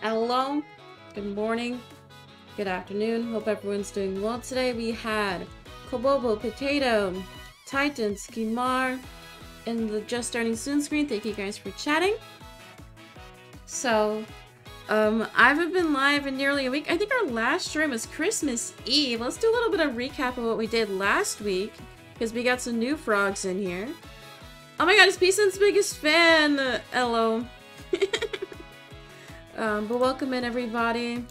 Hello, good morning, good afternoon. Hope everyone's doing well today. We had Kobobo, Potato, Titan, Skimar, in the Just Starting Soon screen. Thank you guys for chatting. So, um, I haven't been live in nearly a week. I think our last stream was Christmas Eve. Let's do a little bit of recap of what we did last week, because we got some new frogs in here. Oh my god, it's Peacein's biggest fan! Uh, hello. Um, but welcome in, everybody.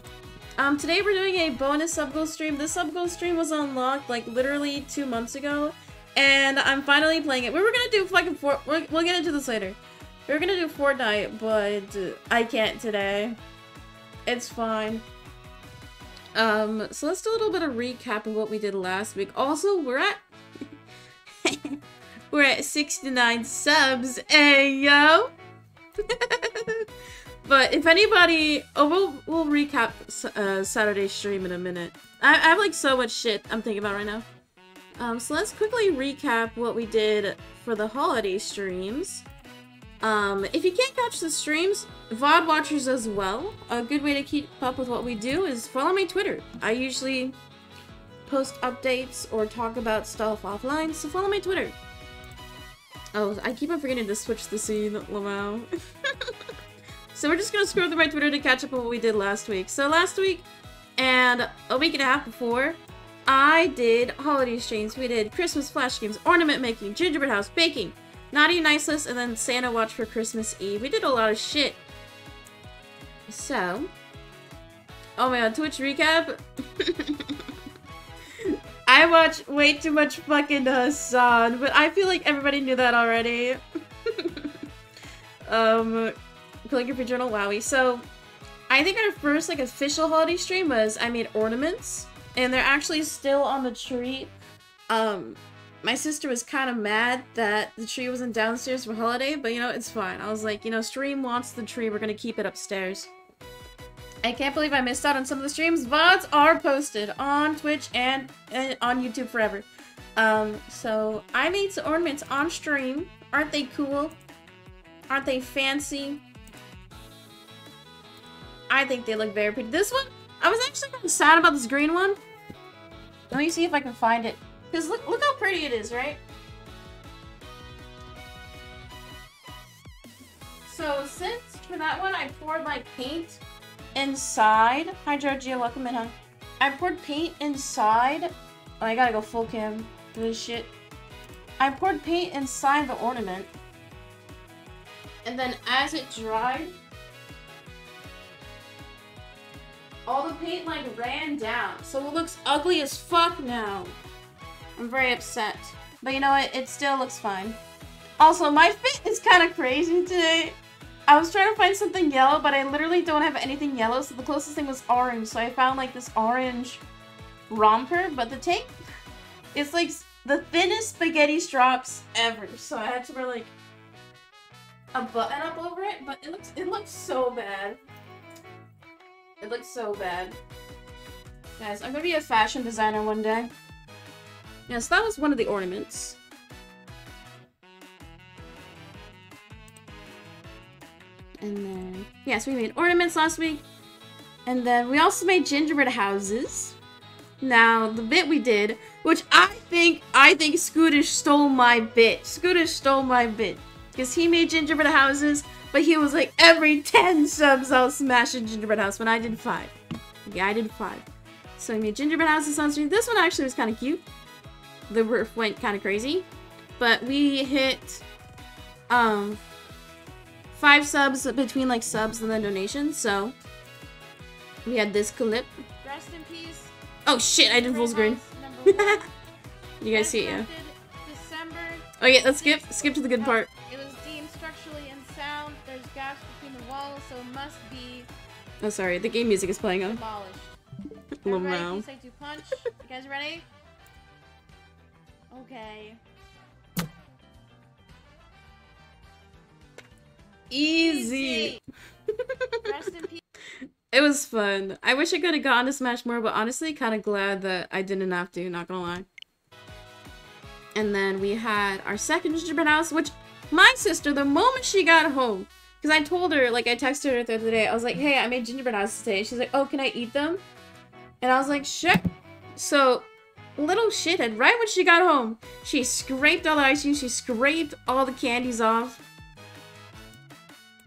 Um, today we're doing a bonus sub-goal stream. This sub-goal stream was unlocked, like, literally two months ago. And I'm finally playing it. We were gonna do fucking Fort- we'll get into this later. We were gonna do Fortnite, but I can't today. It's fine. Um, so let's do a little bit of recap of what we did last week. Also, we're at... we're at 69 subs. Hey, yo! but if anybody... Oh, we'll, we'll recap uh, Saturday's stream in a minute. I, I have, like, so much shit I'm thinking about right now. Um, so let's quickly recap what we did for the holiday streams. Um, if you can't catch the streams, VOD watchers as well, a good way to keep up with what we do is follow my Twitter. I usually post updates or talk about stuff offline, so follow my Twitter. Oh, I keep on forgetting to switch the scene, Lamau. so we're just gonna scroll through my Twitter to catch up on what we did last week. So last week, and a week and a half before, I did holiday streams. We did Christmas flash games, ornament making, gingerbread house, baking, Naughty Nice List, and then Santa Watch for Christmas Eve. We did a lot of shit. So, oh my god, Twitch recap. I watch way too much fucking Hasan, but I feel like everybody knew that already. um, calligraphy journal, wowie. So, I think our first like official holiday stream was I made ornaments, and they're actually still on the tree. Um, my sister was kind of mad that the tree wasn't downstairs for holiday, but you know, it's fine. I was like, you know, stream wants the tree, we're gonna keep it upstairs. I can't believe I missed out on some of the streams. VODs are posted on Twitch and, and on YouTube forever. Um, so I made some ornaments on stream. Aren't they cool? Aren't they fancy? I think they look very pretty. This one, I was actually kind of sad about this green one. Let me see if I can find it. Because look, look how pretty it is, right? So since for that one I poured like paint inside. Hi Georgia, welcome in, huh? I poured paint inside. Oh, I gotta go full cam for this shit. I poured paint inside the ornament. And then as it dried, all the paint like ran down. So it looks ugly as fuck now. I'm very upset. But you know what? It still looks fine. Also, my fit is kind of crazy today. I was trying to find something yellow, but I literally don't have anything yellow, so the closest thing was orange. So I found like this orange romper, but the tank is like the thinnest spaghetti straps ever. So I had to wear like a button up over it, but it looks it looks so bad. It looks so bad. Guys, I'm gonna be a fashion designer one day. Yes, that was one of the ornaments. And then, yes, we made ornaments last week. And then we also made gingerbread houses. Now, the bit we did, which I think, I think Scootish stole my bit. Scootish stole my bit. Because he made gingerbread houses, but he was like, every 10 subs I'll smash a gingerbread house when I did 5. Yeah, I did 5. So I made gingerbread houses on stream. This one actually was kind of cute the roof went kind of crazy. But we hit um five subs between like subs and then donations, so we had this clip. Rest in peace. Oh shit, I did full screen. you guys see it, yeah? December. Oh yeah, let's skip skip to the good part. So it must be Oh sorry, the game music is playing on. demolished. Lamau. Ready? to punch. You guys ready? Okay. Easy. Rest in peace. It was fun. I wish I could have gotten to Smash more, but honestly, kind of glad that I didn't have to, not gonna lie. And then we had our second gingerbread house, which my sister, the moment she got home, Because I told her, like, I texted her the other day. I was like, hey, I made gingerbread houses today. She's like, oh, can I eat them? And I was like, sure. So, little shithead, right when she got home, she scraped all the icing, she scraped all the candies off.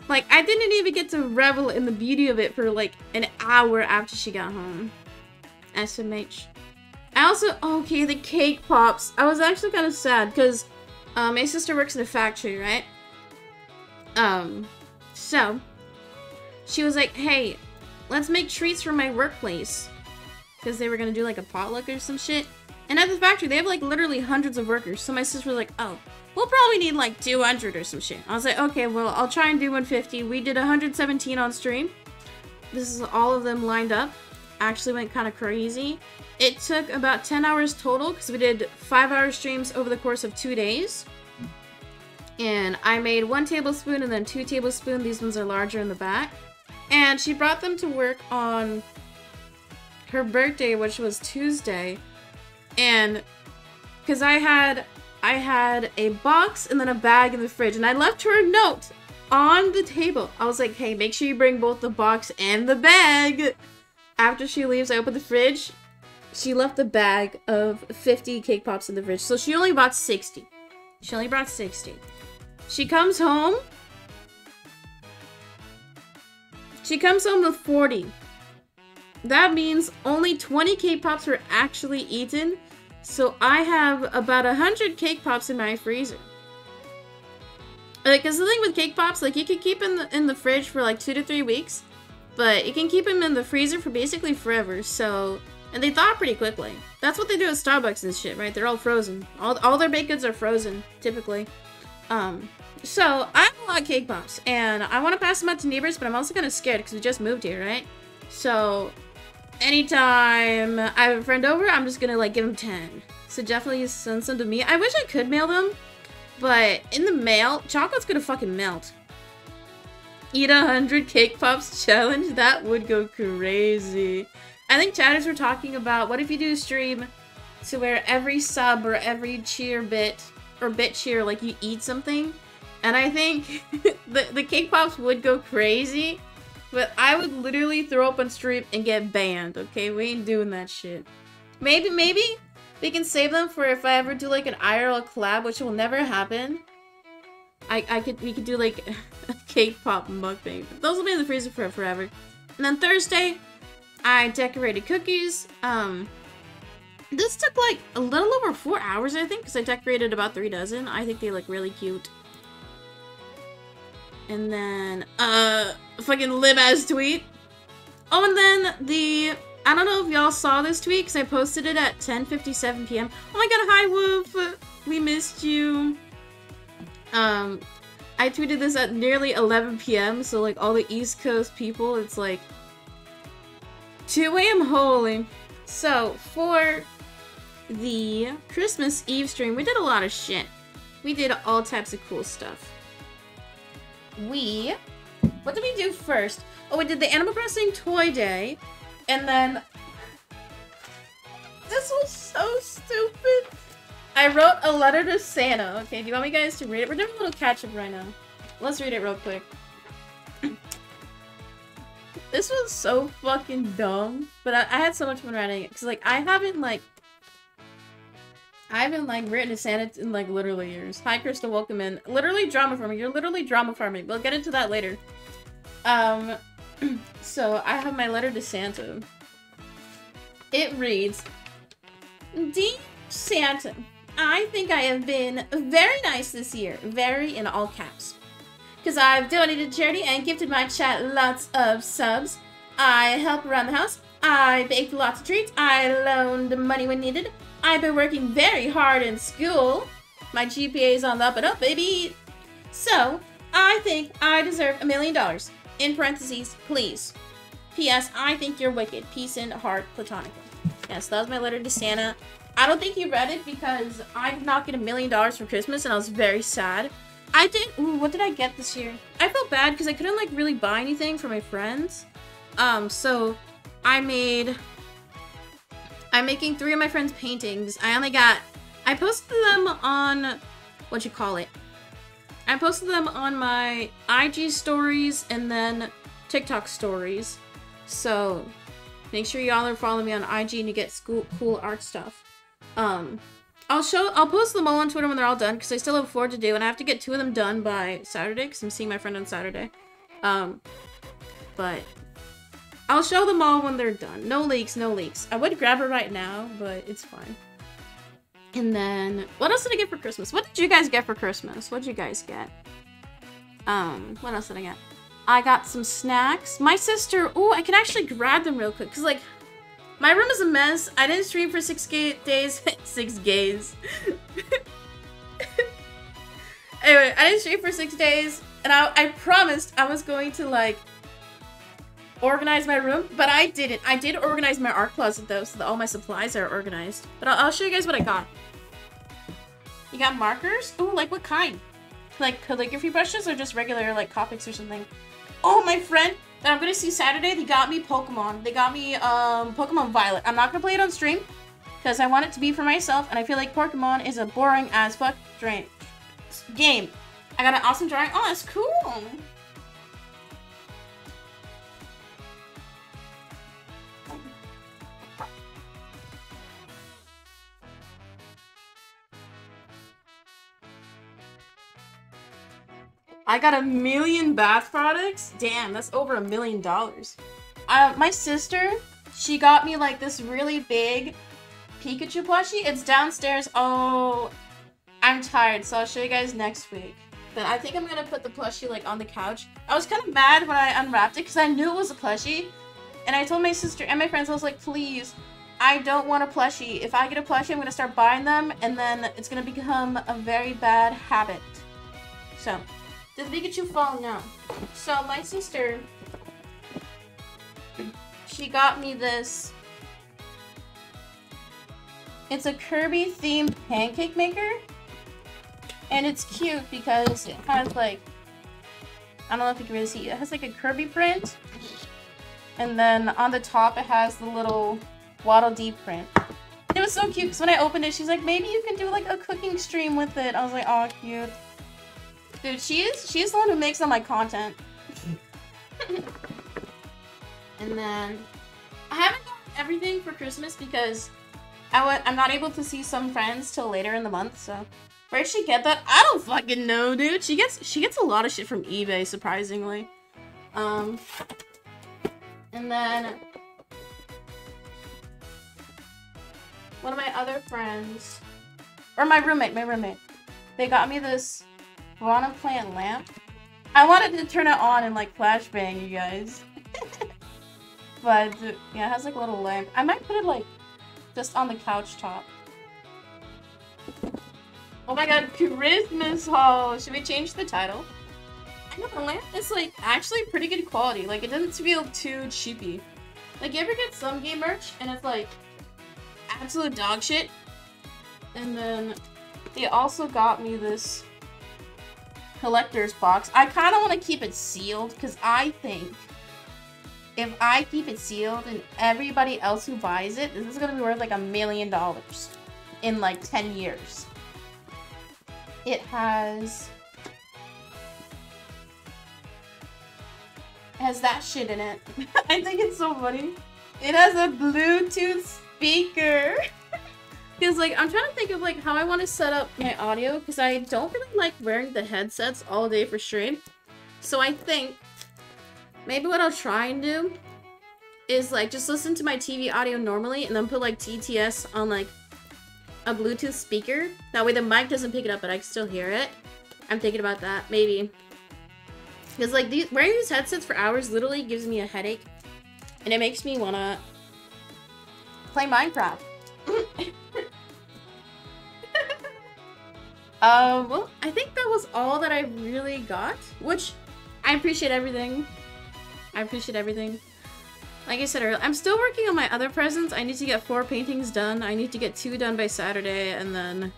Like, I didn't even get to revel in the beauty of it for like an hour after she got home. SMH. I also, okay, the cake pops. I was actually kind of sad because um, my sister works in a factory, right? Um, so she was like, hey, let's make treats for my workplace. Because they were going to do like a potluck or some shit. And at the factory, they have like literally hundreds of workers. So my sister was like, oh, we'll probably need like 200 or some shit. I was like, okay, well, I'll try and do 150. We did 117 on stream. This is all of them lined up. Actually went kind of crazy. It took about 10 hours total because we did 5 hour streams over the course of 2 days. And I made 1 tablespoon and then 2 tablespoons. These ones are larger in the back. And she brought them to work on her birthday, which was Tuesday. And because I had I had a box and then a bag in the fridge, and I left her a note on the table. I was like, hey, make sure you bring both the box and the bag. After she leaves, I open the fridge. She left the bag of 50 cake pops in the fridge, so she only bought 60. She only brought 60. She comes home. She comes home with 40. That means only 20 cake pops were actually eaten. So I have about 100 cake pops in my freezer. Like, cause the thing with cake pops, like you can keep in the in the fridge for like two to three weeks, but you can keep them in the freezer for basically forever. So, and they thaw pretty quickly. That's what they do at Starbucks and shit, right? They're all frozen. All all their baked goods are frozen typically. Um, so I have a lot of cake pops, and I want to pass them out to neighbors, but I'm also kind of scared because we just moved here, right? So anytime I have a friend over, I'm just gonna like give them 10. So definitely send some to me. I wish I could mail them, but in the mail, chocolate's gonna fucking melt. Eat a hundred cake pops challenge? That would go crazy. I think chatters were talking about what if you do a stream to where every sub or every cheer bit or bit cheer, like you eat something. And I think the, the cake pops would go crazy but I would literally throw up on stream and get banned, okay? We ain't doing that shit. Maybe, maybe we can save them for if I ever do like an IRL collab, which will never happen. I, I could, we could do like a cake pop mukbang. Those will be in the freezer for forever. And then Thursday, I decorated cookies. Um, this took like a little over four hours, I think, because I decorated about three dozen. I think they look really cute. And then, uh, fucking live as tweet. Oh, and then the, I don't know if y'all saw this tweet, because I posted it at 10.57 p.m. Oh my god, hi, Woof! We missed you. Um, I tweeted this at nearly 11 p.m., so like all the East Coast people, it's like 2 a.m. holy. So, for the Christmas Eve stream, we did a lot of shit. We did all types of cool stuff we... What did we do first? Oh, we did the Animal Crossing Toy Day. And then... This was so stupid. I wrote a letter to Santa. Okay, do you want me guys to read it? We're doing a little catch-up right now. Let's read it real quick. this was so fucking dumb. But I, I had so much fun writing it. Because, like, I haven't, like, I haven't like written a Santa in like literally years. Hi Crystal, welcome in. Literally drama farming. You're literally drama farming. We'll get into that later. Um, so I have my letter to Santa. It reads, Dear Santa, I think I have been very nice this year. Very in all caps. Because I've donated to charity and gifted my chat lots of subs. I help around the house. I baked lots of treats. I loaned money when needed. I've been working very hard in school. My GPA is on the up and up, baby. So, I think I deserve a million dollars. In parentheses, please. P.S. I think you're wicked. Peace and heart, platonically. Yes, that was my letter to Santa. I don't think he read it because I did not get a million dollars for Christmas and I was very sad. I did, ooh, what did I get this year? I felt bad because I couldn't like really buy anything for my friends. Um, so I made I'm making three of my friends' paintings. I only got... I posted them on... What you call it? I posted them on my IG stories and then TikTok stories. So make sure y'all are following me on IG and you get school, cool art stuff. Um, I'll show, I'll post them all on Twitter when they're all done because I still have four to do and I have to get two of them done by Saturday because I'm seeing my friend on Saturday. Um, but I'll show them all when they're done. No leaks, no leaks. I would grab it right now, but it's fine. And then, what else did I get for Christmas? What did you guys get for Christmas? What did you guys get? Um, what else did I get? I got some snacks. My sister, oh, I can actually grab them real quick. Because, like, my room is a mess. I didn't stream for six days. six days. anyway, I didn't stream for six days. And I, I promised I was going to, like, organize my room, but I didn't. I did organize my art closet though, so that all my supplies are organized. But I'll, I'll show you guys what I got. You got markers? Ooh, like what kind? Like calligraphy brushes or just regular like Copics or something? Oh, my friend that I'm gonna see Saturday, they got me Pokemon. They got me um Pokemon Violet. I'm not gonna play it on stream because I want it to be for myself, and I feel like Pokemon is a boring as fuck drain game. I got an awesome drawing. Oh, it's cool. I got a million bath products? Damn, that's over a million dollars. Uh, my sister, she got me like this really big Pikachu plushie. It's downstairs. Oh, I'm tired, so I'll show you guys next week. But I think I'm gonna put the plushie like on the couch. I was kind of mad when I unwrapped it because I knew it was a plushie. And I told my sister and my friends, I was like, please, I don't want a plushie. If I get a plushie, I'm gonna start buying them and then it's gonna become a very bad habit. So, did Pikachu fall? No. So my sister, she got me this. It's a Kirby themed pancake maker. And it's cute because it has like, I don't know if you can really see, it has like a Kirby print. And then on the top it has the little Waddle Dee print. It was so cute because when I opened it, she's like, maybe you can do like a cooking stream with it. I was like, oh, cute. Dude, she is she's the one who makes all my content. and then I haven't done everything for Christmas because I w I'm not able to see some friends till later in the month, so where'd she get that? I don't fucking know, dude. She gets she gets a lot of shit from eBay, surprisingly. Um and then one of my other friends or my roommate, my roommate, they got me this Piranha Plant lamp. I wanted to turn it on and like flashbang you guys. but yeah, it has like a little lamp. I might put it like just on the couch top. Oh my god, Christmas haul! Should we change the title? I know the lamp is like actually pretty good quality. Like it doesn't feel too cheapy. Like you ever get some game merch and it's like absolute dog shit? And then they also got me this collector's box. I kind of want to keep it sealed because I think if I keep it sealed and everybody else who buys it, this is going to be worth like a million dollars in like 10 years. It has... has that shit in it. I think it's so funny. It has a Bluetooth speaker. Because, like, I'm trying to think of, like, how I want to set up my audio, because I don't really like wearing the headsets all day for stream. So I think maybe what I'll try and do is, like, just listen to my TV audio normally, and then put, like, TTS on, like, a Bluetooth speaker. That way the mic doesn't pick it up, but I can still hear it. I'm thinking about that, maybe. Because, like, these, wearing these headsets for hours literally gives me a headache. And it makes me want to play Minecraft. Um, well, I think that was all that I really got, which I appreciate everything. I appreciate everything. Like I said earlier, I'm still working on my other presents. I need to get four paintings done. I need to get two done by Saturday, and then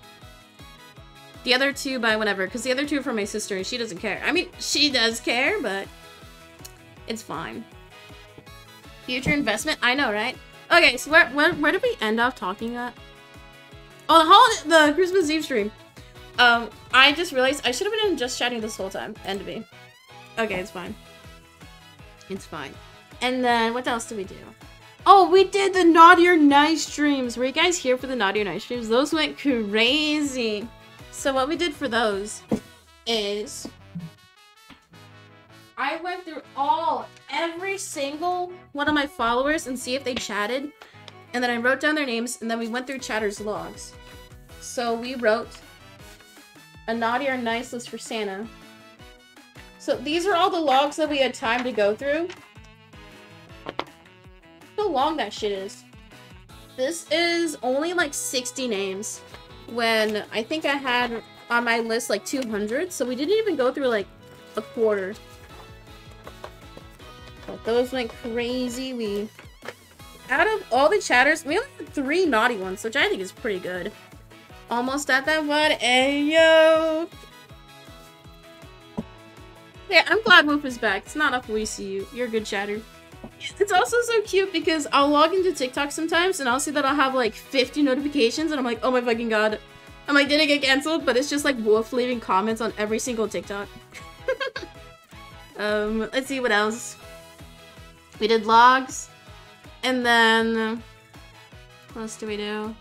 the other two by whenever, because the other two are for my sister, and she doesn't care. I mean, she does care, but it's fine. Future investment? I know, right? Okay, so where, where, where did we end off talking at? Oh, the holiday, the Christmas Eve stream. Um, I just realized I should have been just chatting this whole time. End me. Okay, it's fine. It's fine. And then what else did we do? Oh, we did the Naughty or Nice streams. Were you guys here for the Naughty or Nice streams? Those went crazy. So what we did for those is I went through all, every single one of my followers and see if they chatted. And then I wrote down their names and then we went through chatters logs. So we wrote a naughty or nice list for Santa. So these are all the logs that we had time to go through. How long that shit is. This is only like 60 names when I think I had on my list like 200. So we didn't even go through like a quarter. But those went crazy. We, out of all the chatters, we only had three naughty ones, which I think is pretty good. Almost at that one. Hey. Yeah, I'm glad Whoop is back. It's not enough we see you. You're a good chatter. It's also so cute because I'll log into TikTok sometimes and I'll see that I'll have like 50 notifications and I'm like, oh my fucking god. I'm like, did it get cancelled? But it's just like Wolf leaving comments on every single TikTok. um, let's see what else. We did logs. And then... What else do we do?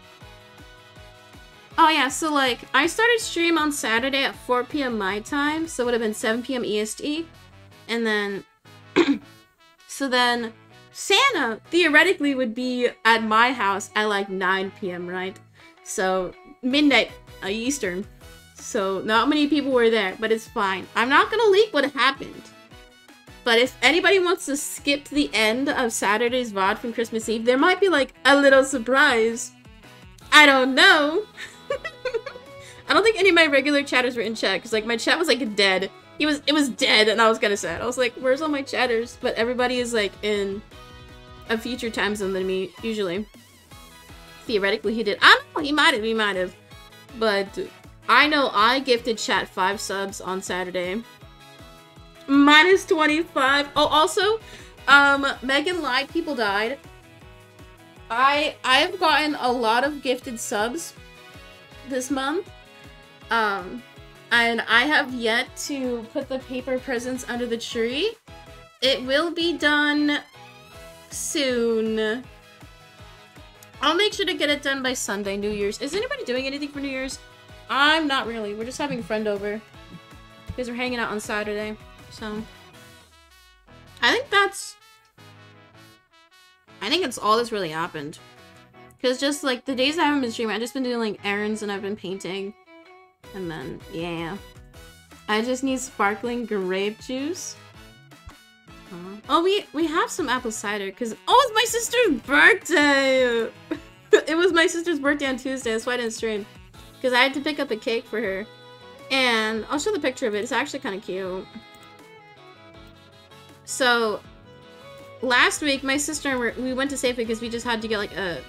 Oh yeah, so like, I started stream on Saturday at 4 p.m. my time, so it would have been 7 p.m. EST. And then... so then, Santa, theoretically, would be at my house at like 9 p.m., right? So, midnight uh, Eastern. So, not many people were there, but it's fine. I'm not gonna leak what happened. But if anybody wants to skip to the end of Saturday's VOD from Christmas Eve, there might be like a little surprise. I don't know. I don't think any of my regular chatters were in chat because like my chat was like dead. He was it was dead and I was kind of sad. I was like, where's all my chatters? But everybody is like in a future time zone than me usually. Theoretically, he did. I don't know. He might have. He might have. But I know I gifted chat five subs on Saturday. Minus 25. Oh, also, um, Megan lied. People died. I I've gotten a lot of gifted subs this month. Um, and I have yet to put the paper presents under the tree. It will be done soon. I'll make sure to get it done by Sunday, New Year's. Is anybody doing anything for New Year's? I'm not really. We're just having a friend over. Because we're hanging out on Saturday. So, I think that's... I think it's all that's really happened. Because just, like, the days I haven't been streaming, I've just been doing, like, errands and I've been painting. And then, yeah. I just need sparkling grape juice. Oh, we we have some apple cider, because... Oh, it's my sister's birthday! it was my sister's birthday on Tuesday, that's why I didn't stream. Because I had to pick up a cake for her. And I'll show the picture of it, it's actually kind of cute. So, last week, my sister and we went to Safeway because we just had to get like a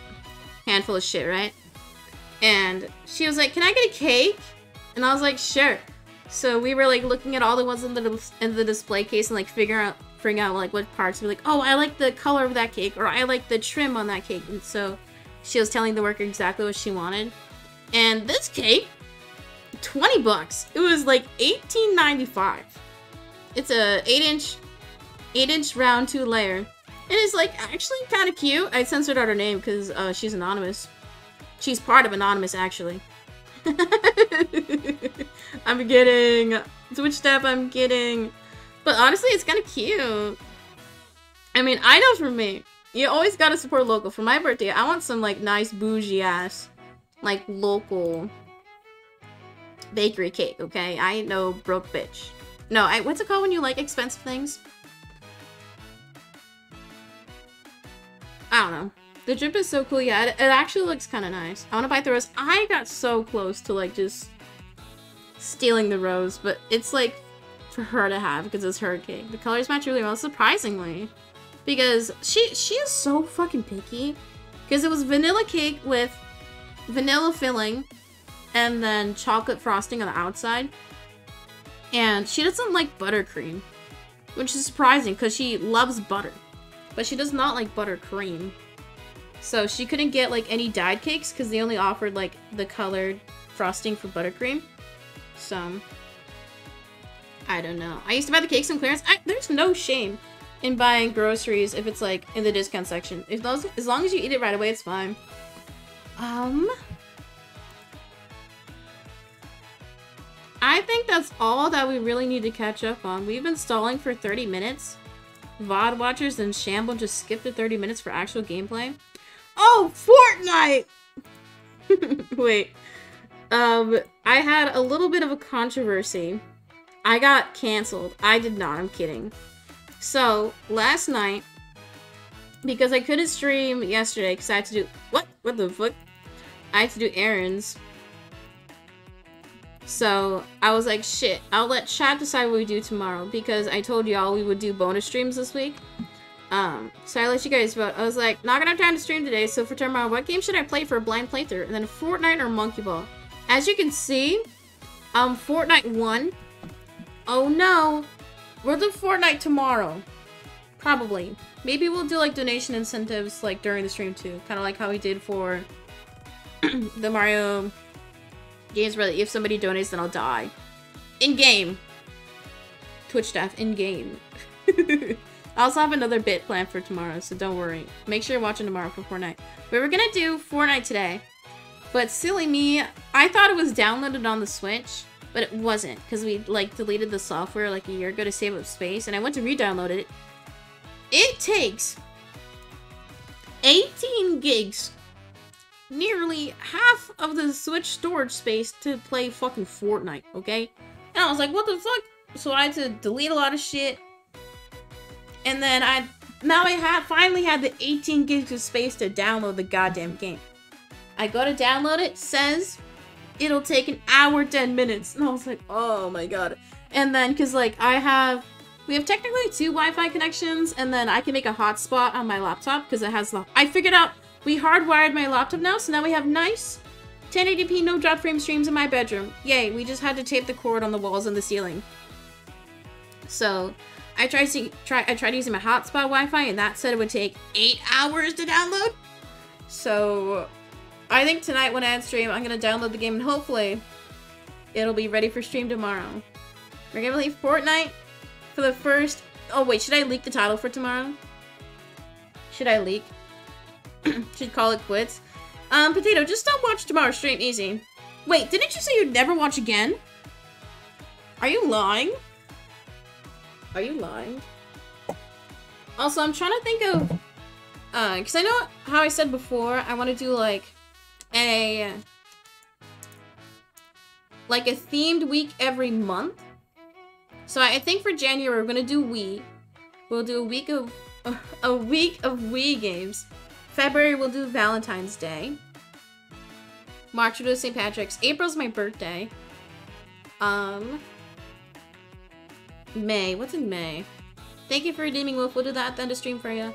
handful of shit, right? And she was like, "Can I get a cake?" And I was like, "Sure." So we were like looking at all the ones in the in the display case and like figure out figuring out like what parts. We're like, "Oh, I like the color of that cake," or "I like the trim on that cake." And so she was telling the worker exactly what she wanted. And this cake, twenty bucks. It was like eighteen ninety five. It's a eight inch 8 inch round 2 layer. And It is like actually kind of cute. I censored out her name because uh, she's anonymous. She's part of Anonymous actually. I'm kidding. Twitch staff, I'm kidding. But honestly, it's kind of cute. I mean, I know for me, you always gotta support local. For my birthday, I want some like nice bougie ass, like local bakery cake, okay? I ain't no broke bitch. No, I, what's it called when you like expensive things? I don't know. The drip is so cool. Yeah, it, it actually looks kind of nice. I want to buy the rose. I got so close to like just stealing the rose, but it's like for her to have because it's her cake. The colors match really well, surprisingly. Because she she is so fucking picky. Because it was vanilla cake with vanilla filling and then chocolate frosting on the outside. And she doesn't like buttercream, which is surprising because she loves butter. But she does not like buttercream. So she couldn't get like any dyed cakes because they only offered like the colored frosting for buttercream. So, I don't know. I used to buy the cakes on clearance. I, there's no shame in buying groceries if it's like in the discount section. If those, as long as you eat it right away, it's fine. Um, I think that's all that we really need to catch up on. We've been stalling for 30 minutes. VOD watchers and Shamble just skipped the 30 minutes for actual gameplay. Oh, Fortnite! Wait. Um, I had a little bit of a controversy. I got canceled. I did not, I'm kidding. So, last night, because I couldn't stream yesterday because I had to do- What? What the fuck? I had to do errands. So, I was like, shit, I'll let chat decide what we do tomorrow because I told y'all we would do bonus streams this week. Um, so I let you guys vote. I was like, not gonna have time to stream today, so for tomorrow, what game should I play for a blind playthrough? And then Fortnite or Monkey Ball? As you can see, um, Fortnite won. Oh no, we'll do Fortnite tomorrow. Probably. Maybe we'll do like donation incentives like during the stream too. Kind of like how we did for the Mario games where if somebody donates then I'll die. In-game. Twitch staff, in-game. I also have another bit planned for tomorrow, so don't worry. Make sure you're watching tomorrow for Fortnite. We were gonna do Fortnite today, but silly me, I thought it was downloaded on the Switch, but it wasn't, because we, like, deleted the software, like, a year ago to save up space, and I went to re-download it. It takes 18 gigs, nearly half of the Switch storage space to play fucking Fortnite, okay? And I was like, what the fuck? So I had to delete a lot of shit, and then I now I have finally had the 18 gigs of space to download the goddamn game. I go to download it, says it'll take an hour 10 minutes. And I was like, oh my god. And then cause like I have we have technically two Wi-Fi connections, and then I can make a hotspot on my laptop because it has the I figured out we hardwired my laptop now, so now we have nice 1080p no drop frame streams in my bedroom. Yay, we just had to tape the cord on the walls and the ceiling. So I tried to try I tried using my hotspot Wi-Fi and that said it would take eight hours to download. So I think tonight when I stream, I'm gonna download the game and hopefully it'll be ready for stream tomorrow. We're gonna leave Fortnite for the first oh wait, should I leak the title for tomorrow? Should I leak? should call it quits. Um, Potato, just don't watch tomorrow's stream easy. Wait, didn't you say you'd never watch again? Are you lying? Are you lying? Also, I'm trying to think of, uh, because I know how I said before, I want to do like a, like a themed week every month. So I think for January we're gonna do Wii. We'll do a week of a week of Wii games. February we'll do Valentine's Day. March we'll do St. Patrick's. April's my birthday. Um, May. What's in May? Thank you for redeeming Wolf. We'll do that at the end of stream for you.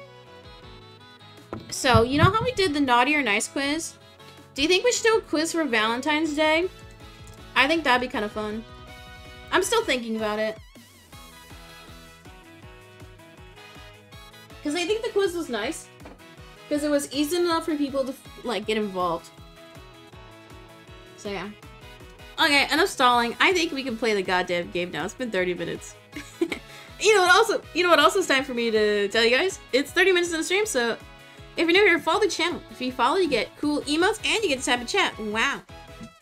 So, you know how we did the naughty or nice quiz? Do you think we should do a quiz for Valentine's Day? I think that'd be kind of fun. I'm still thinking about it. Because I think the quiz was nice. Because it was easy enough for people to, like, get involved. So, yeah. Okay, enough stalling. I think we can play the goddamn game now. It's been 30 minutes. You know what also you know what also is time for me to tell you guys? It's 30 minutes in the stream, so if you're new here, follow the channel. If you follow, you get cool emotes and you get to type a chat. Wow.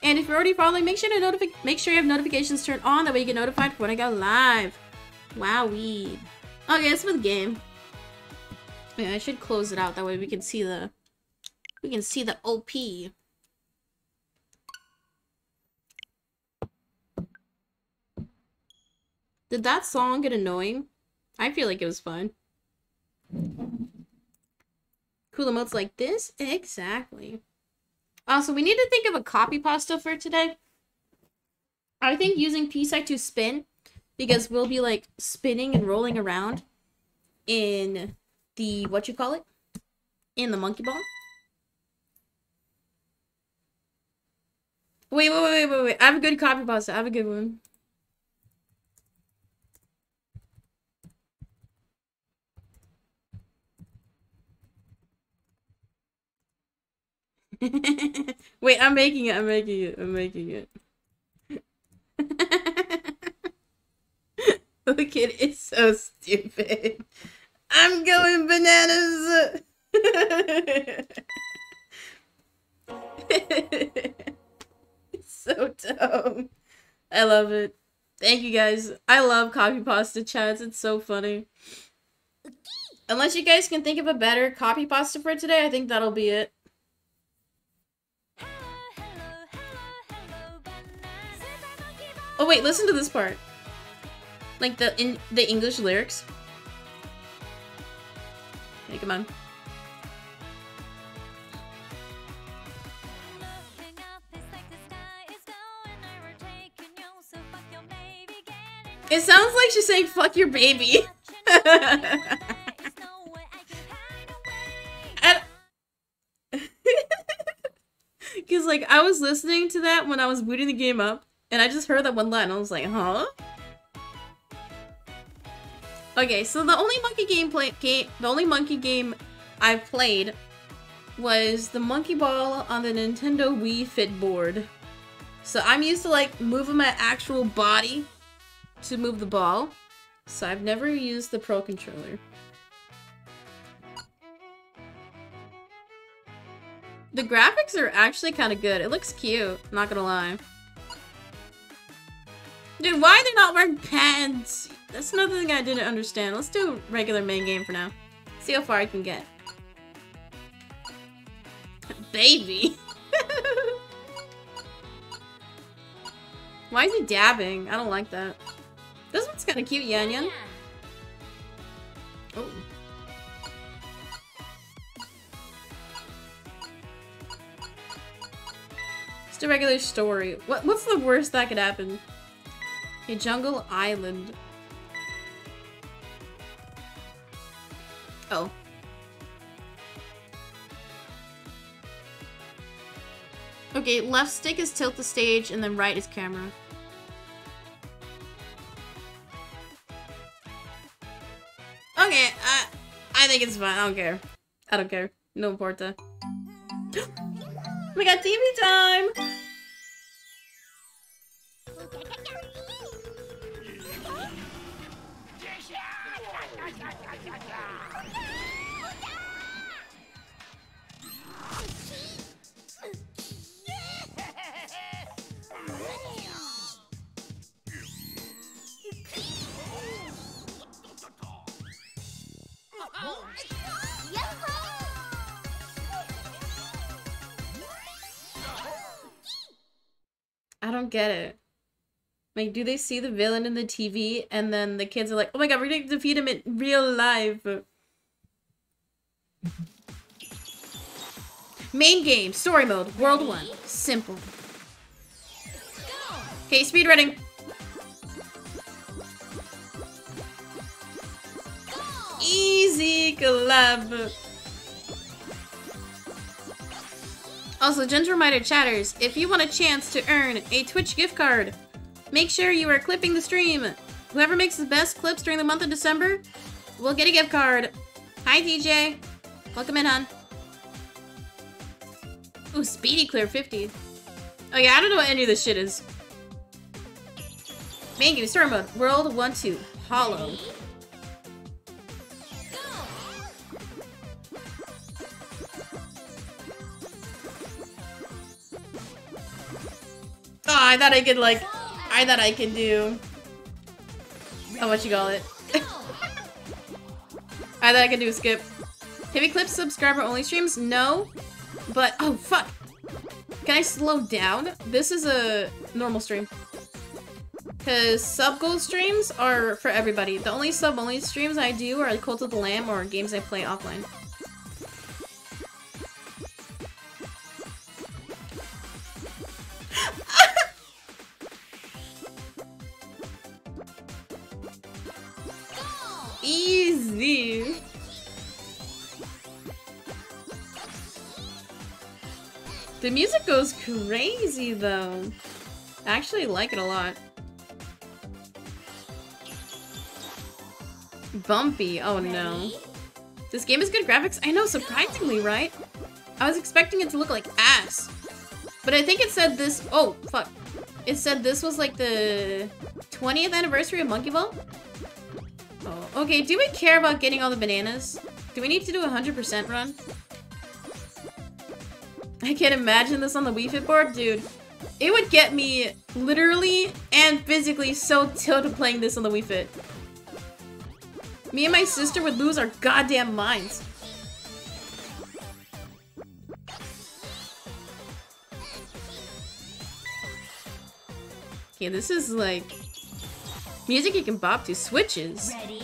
And if you're already following, make sure to notify make sure you have notifications turned on, that way you get notified when I go live. Wow, weed. Okay, for the game. Yeah, I should close it out, that way we can see the we can see the OP. Did that song get annoying? I feel like it was fun. Cool emotes like this? Exactly. Also, we need to think of a copy pasta for today. I think using PSEC to spin, because we'll be like spinning and rolling around in the, what you call it? In the monkey ball. Wait, wait, wait, wait, wait. I have a good copy pasta. I have a good one. Wait, I'm making it. I'm making it. I'm making it. kid is so stupid. I'm going bananas. it's so dumb. I love it. Thank you guys. I love copy pasta chats. It's so funny. Unless you guys can think of a better copy pasta for today, I think that'll be it. Oh wait, listen to this part. Like the in the English lyrics. Hey, come on. It sounds like she's saying fuck your baby. Cause like I was listening to that when I was booting the game up and I just heard that one line I was like, huh? Okay, so the only monkey game play game the only monkey game I've played was the monkey ball on the Nintendo Wii Fit board. So I'm used to like moving my actual body to move the ball. So I've never used the Pro Controller. The graphics are actually kind of good. It looks cute, not gonna lie. Dude, why are they not wearing pants? That's another thing I didn't understand. Let's do regular main game for now. See how far I can get. Baby! why is he dabbing? I don't like that. This one's kind of cute, Yan Yan. Oh. Just a regular story. What What's the worst that could happen? A jungle island. Oh. Okay, left stick is tilt the stage, and then right is camera. Okay, I, I think it's fine. I don't care. I don't care. No importa. we got TV time! I don't get it. Like, do they see the villain in the TV and then the kids are like, oh my god, we're gonna defeat him in real life? Main game, story mode, world one. Simple. Okay, speed running. Easy collab. Also, gentle reminder chatters, if you want a chance to earn a Twitch gift card, make sure you are clipping the stream. Whoever makes the best clips during the month of December will get a gift card. Hi, DJ. Welcome in, hon. Ooh, speedy clear 50. Oh yeah, I don't know what any of this shit is. Main game, story mode, world 1, 2, hollow. Oh, I thought I could like, I thought I could do, oh, what you call it? I thought I could do a skip. Heavy Clips subscriber only streams? No. But, oh fuck. Can I slow down? This is a normal stream. Because sub goal streams are for everybody. The only sub only streams I do are Cult of the Lamb or games I play offline. Easy. The music goes crazy though. I actually like it a lot. Bumpy, oh no. This game has good graphics? I know, surprisingly, right? I was expecting it to look like ass. But I think it said this- oh, fuck. It said this was like the 20th anniversary of Monkey Ball? Oh, okay, do we care about getting all the bananas? Do we need to do a 100% run? I can't imagine this on the Wii Fit board, dude. It would get me literally and physically so tilted playing this on the Wii Fit. Me and my sister would lose our goddamn minds. Okay, this is like music you can bop to. Switches. Ready?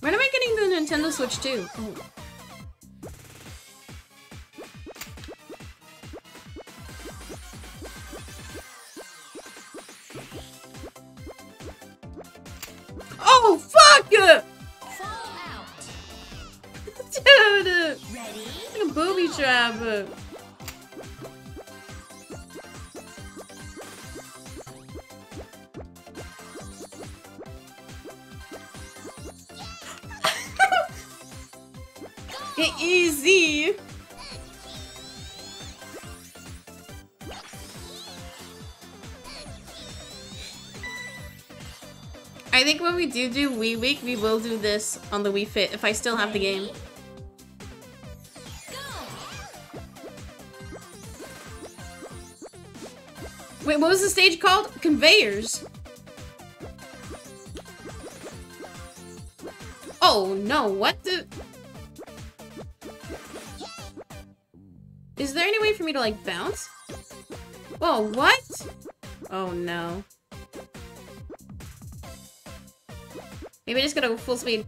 When am I getting the Nintendo Switch too? Oh. Oh, fuck! Fall out. Dude! Ready? Like a booby trap. Easy. I think when we do do Wii Week, we will do this on the Wii Fit if I still have the game. Wait, what was the stage called? Conveyors. Oh no, what the? Is there any way for me to like bounce? Whoa, what? Oh no. Maybe I just gotta go full speed.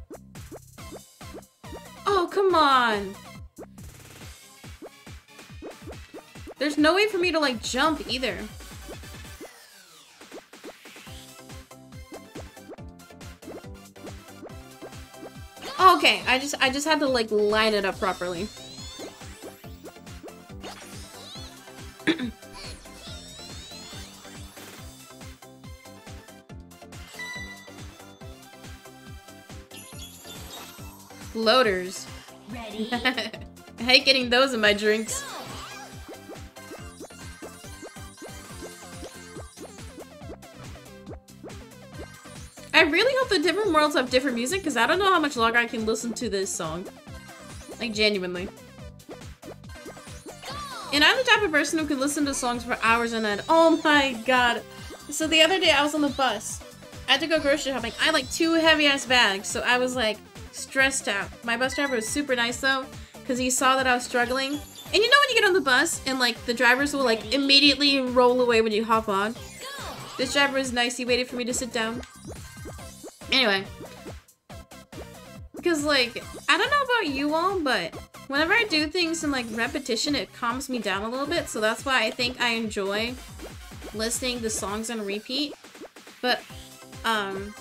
Oh, come on. There's no way for me to like jump either. Okay, I just I just had to like line it up properly. Loaders. Ready? I hate getting those in my drinks. I really hope the different worlds have different music because I don't know how much longer I can listen to this song. Like, genuinely. And I'm the type of person who can listen to songs for hours on end. Oh my god. So the other day I was on the bus. I had to go grocery shopping. I had like two heavy ass bags, so I was like stressed out. My bus driver was super nice though, because he saw that I was struggling. And you know when you get on the bus and like the drivers will like immediately roll away when you hop on? This driver was nice. He waited for me to sit down. Anyway. Because, like, I don't know about you all, but whenever I do things in, like, repetition, it calms me down a little bit. So that's why I think I enjoy listening to songs on repeat. But, um,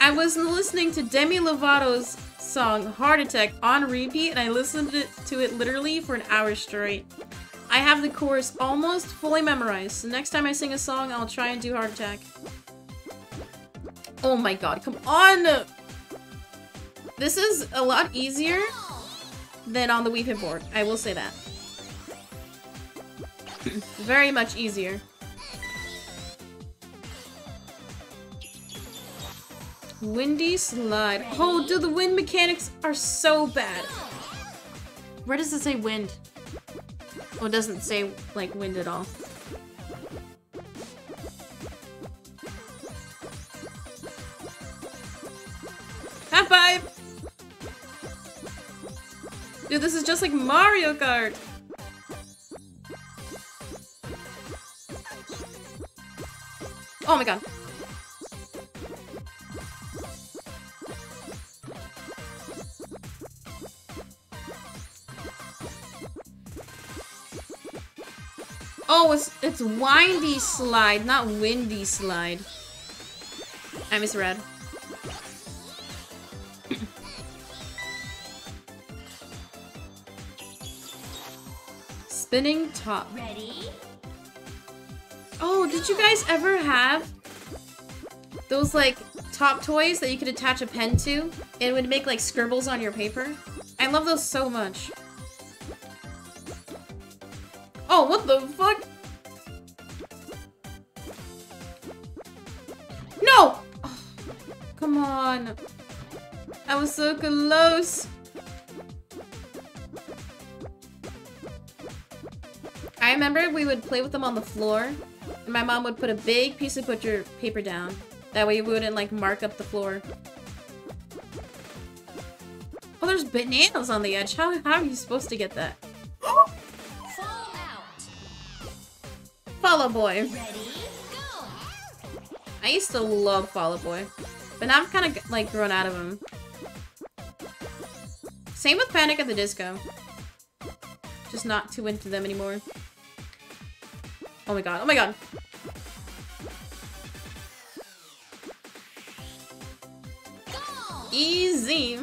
I was listening to Demi Lovato's song Heart Attack on repeat, and I listened to it, literally for an hour straight. I have the chorus almost fully memorized, so next time I sing a song, I'll try and do Heart Attack. Oh my god, come on! This is a lot easier than on the Wii Fit board, I will say that. Very much easier. Windy slide. Oh, dude, the wind mechanics are so bad. Where does it say wind? Oh, it doesn't say, like, wind at all. High five! Dude, this is just like Mario Kart! Oh my god. Oh, it's it's windy slide, not windy slide. I misread. Spinning top. Ready? Oh, did you guys ever have those like top toys that you could attach a pen to? And it would make like scribbles on your paper? I love those so much. Oh, what the fuck? No! Oh, come on. I was so close. I remember we would play with them on the floor, and my mom would put a big piece of butcher paper down. That way we wouldn't like mark up the floor. Oh, there's bananas on the edge. How, how are you supposed to get that? Fall out. Fall Out Boy. Ready, go. I used to love Fall Out Boy. But now I'm kind of like grown out of him. Same with Panic at the Disco. Just not too into them anymore. Oh my god, oh my god. Easy.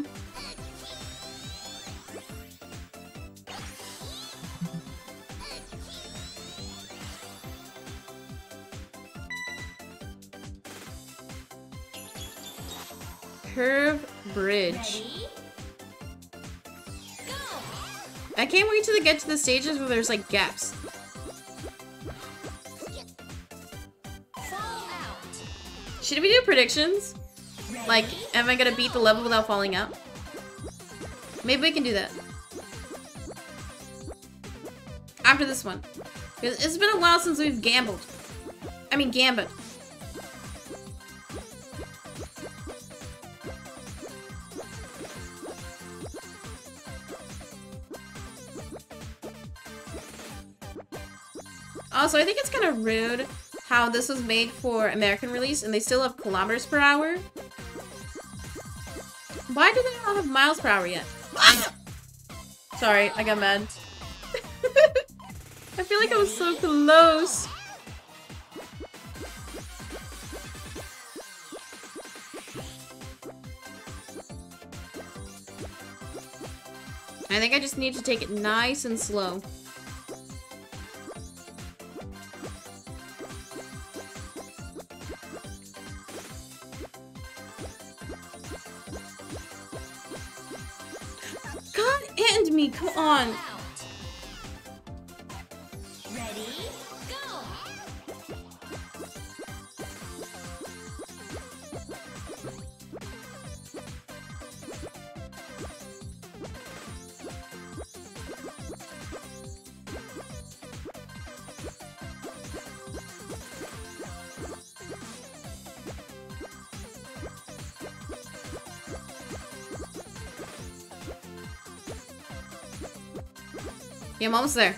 Curve Bridge. Ready. I can't wait till they get to the stages where there's like gaps. Should we do predictions? Like, am I gonna beat the level without falling out? Maybe we can do that. After this one. 'Cause It's been a while since we've gambled. I mean, gambit. Also, I think it's kind of rude how this was made for American release and they still have kilometers per hour. Why do they not have miles per hour yet? Sorry, I got mad. I feel like I was so close. I think I just need to take it nice and slow. Yeah, I'm almost there.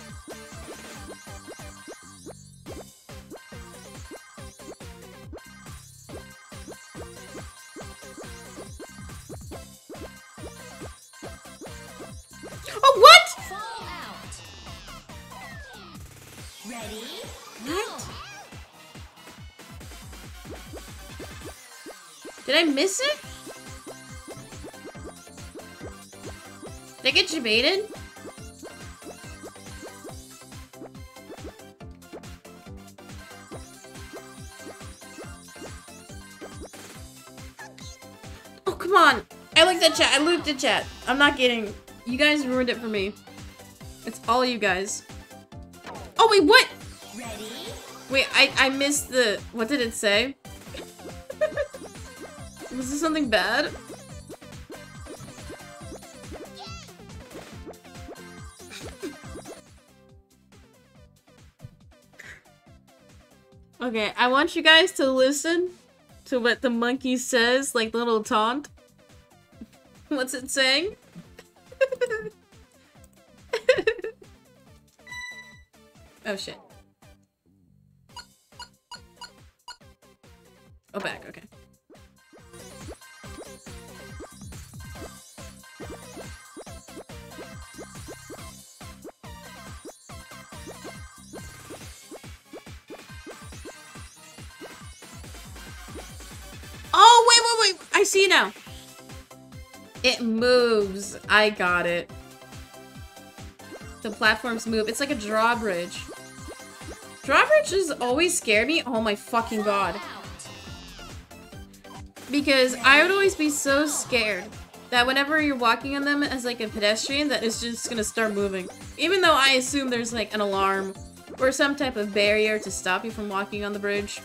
Oh, what? What? Did I miss it? Did I get debated? That chat. I looped the chat. I'm not kidding. You guys ruined it for me. It's all you guys. Oh, wait, what? ready, Wait, I, I missed the... What did it say? Was this something bad? Okay, I want you guys to listen to what the monkey says, like little taunt. What's it saying? oh shit. I got it. The platforms move. It's like a drawbridge. Drawbridges always scare me. Oh my fucking god. Because I would always be so scared that whenever you're walking on them as like a pedestrian, that it's just gonna start moving. Even though I assume there's like an alarm or some type of barrier to stop you from walking on the bridge.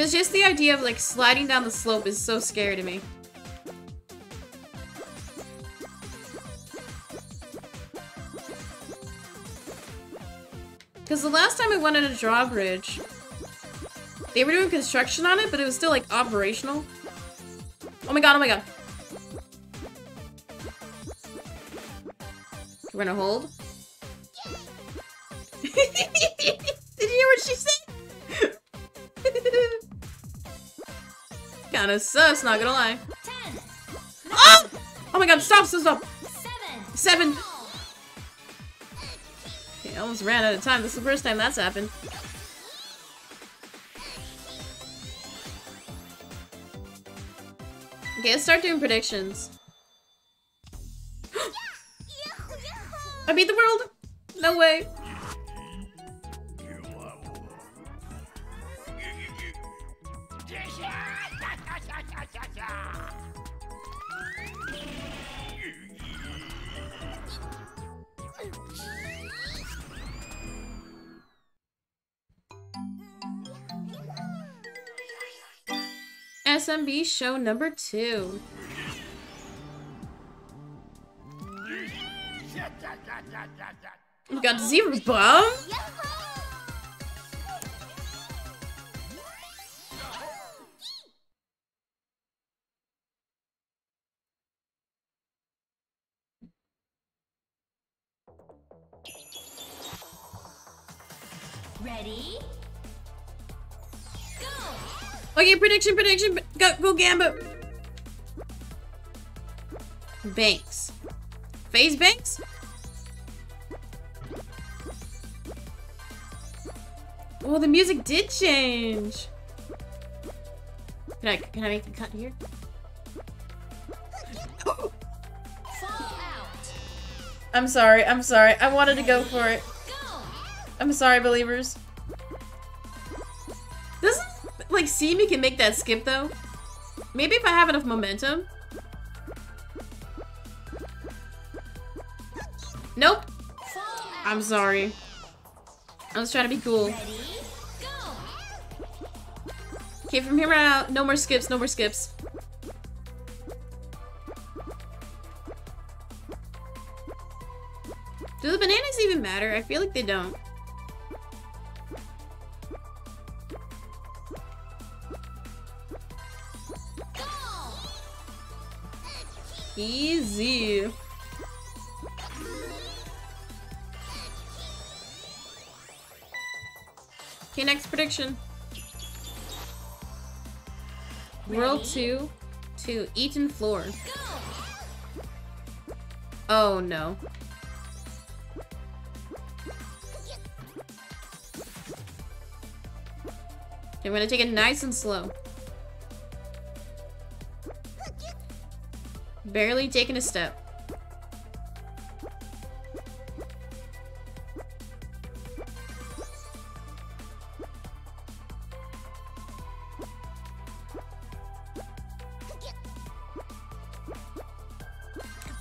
Because just the idea of like sliding down the slope is so scary to me. Because the last time I went on a drawbridge, they were doing construction on it, but it was still like operational. Oh my god, oh my god. We're gonna hold. Kinda sus, not gonna lie. Ten, Oh! Oh my god, stop, stop, stop! seven, Seven! Okay, I almost ran out of time. This is the first time that's happened. Okay, let's start doing predictions. I beat the world! No way! SMB show number two. Got zero bomb. Okay, prediction, prediction. Go, go Gambit. Banks. Phase Banks? Oh, the music did change. Can I, can I make the cut here? I'm sorry, I'm sorry. I wanted to go for it. I'm sorry, believers. Me can make that skip, though? Maybe if I have enough momentum? Nope. I'm sorry. I was trying to be cool. Okay, from here on out, no more skips, no more skips. Do the bananas even matter? I feel like they don't. Easy. Okay, next prediction. World Ready? 2 to Eaten Floor. Go. Oh no. I'm gonna take it nice and slow. Barely taking a step.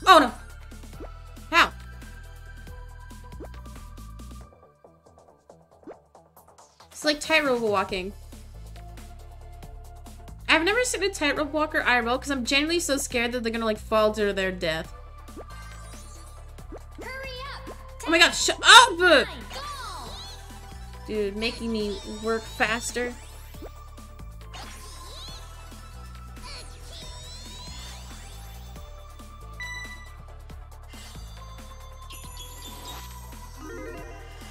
Oh no! How? It's like tightrope walking. Never seen a tightrope walker IRL because I'm genuinely so scared that they're gonna like fall to their death. Hurry up. Oh my god, shut up! Dude, making me work faster.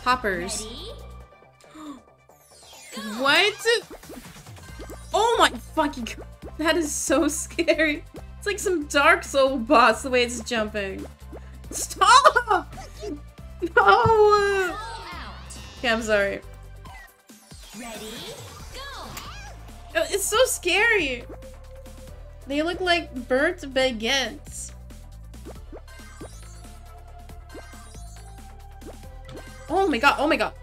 Hoppers. What? Fucking god. That is so scary. It's like some Dark Soul boss the way it's jumping. Stop! No! Okay, I'm sorry. Ready? Go. Oh, It's so scary. They look like burnt baguettes. Oh my god, oh my god.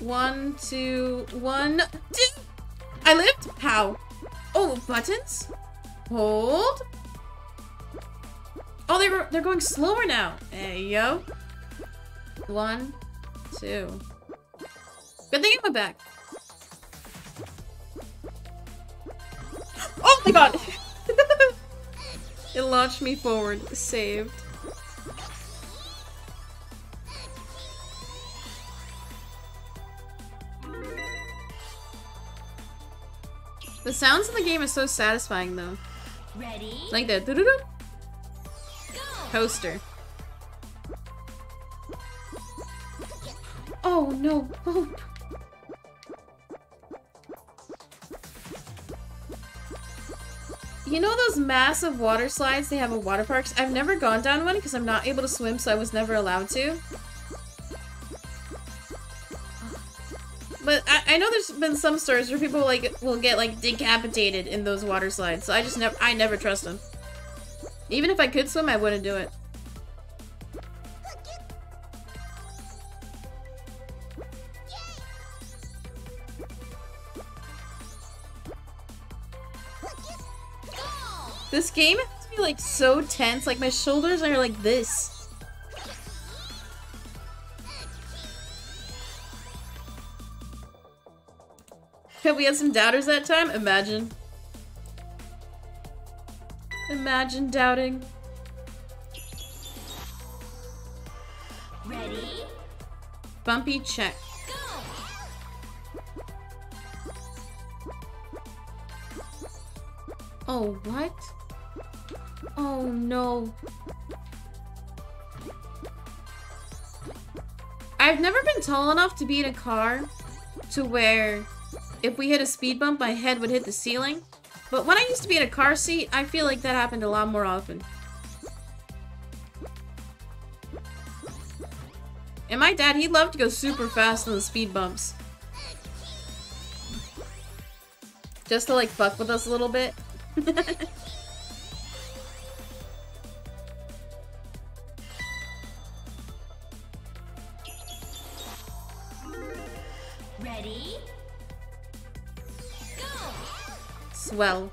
One, two, one, two. I lived? How? Oh, buttons? Hold? Oh, they were, they're going slower now. Hey, yo. One, two. Good thing I went back. Oh my god! it launched me forward. Saved. The sounds in the game are so satisfying though. Ready? Like the doo-doo-doo Go! poster. Oh no. Oh. You know those massive water slides they have at water parks? I've never gone down one because I'm not able to swim, so I was never allowed to. I, know there's been some stories where people like will get like decapitated in those water slides, so I just never I never trust them. Even if I could swim, I wouldn't do it. This game has to be like so tense, like my shoulders are like this. Have we had some doubters that time? Imagine. Imagine doubting. Ready? Bumpy check. Oh, what? Oh no. I've never been tall enough to be in a car to where if we hit a speed bump, my head would hit the ceiling. But when I used to be in a car seat, I feel like that happened a lot more often. And my dad, he loved to go super fast on the speed bumps. Just to like fuck with us a little bit. Swell.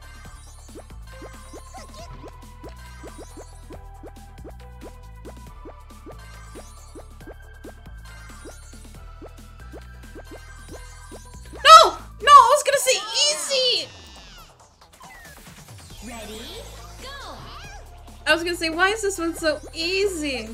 No! No, I was gonna say easy! Ready? Go! I was gonna say, why is this one so easy?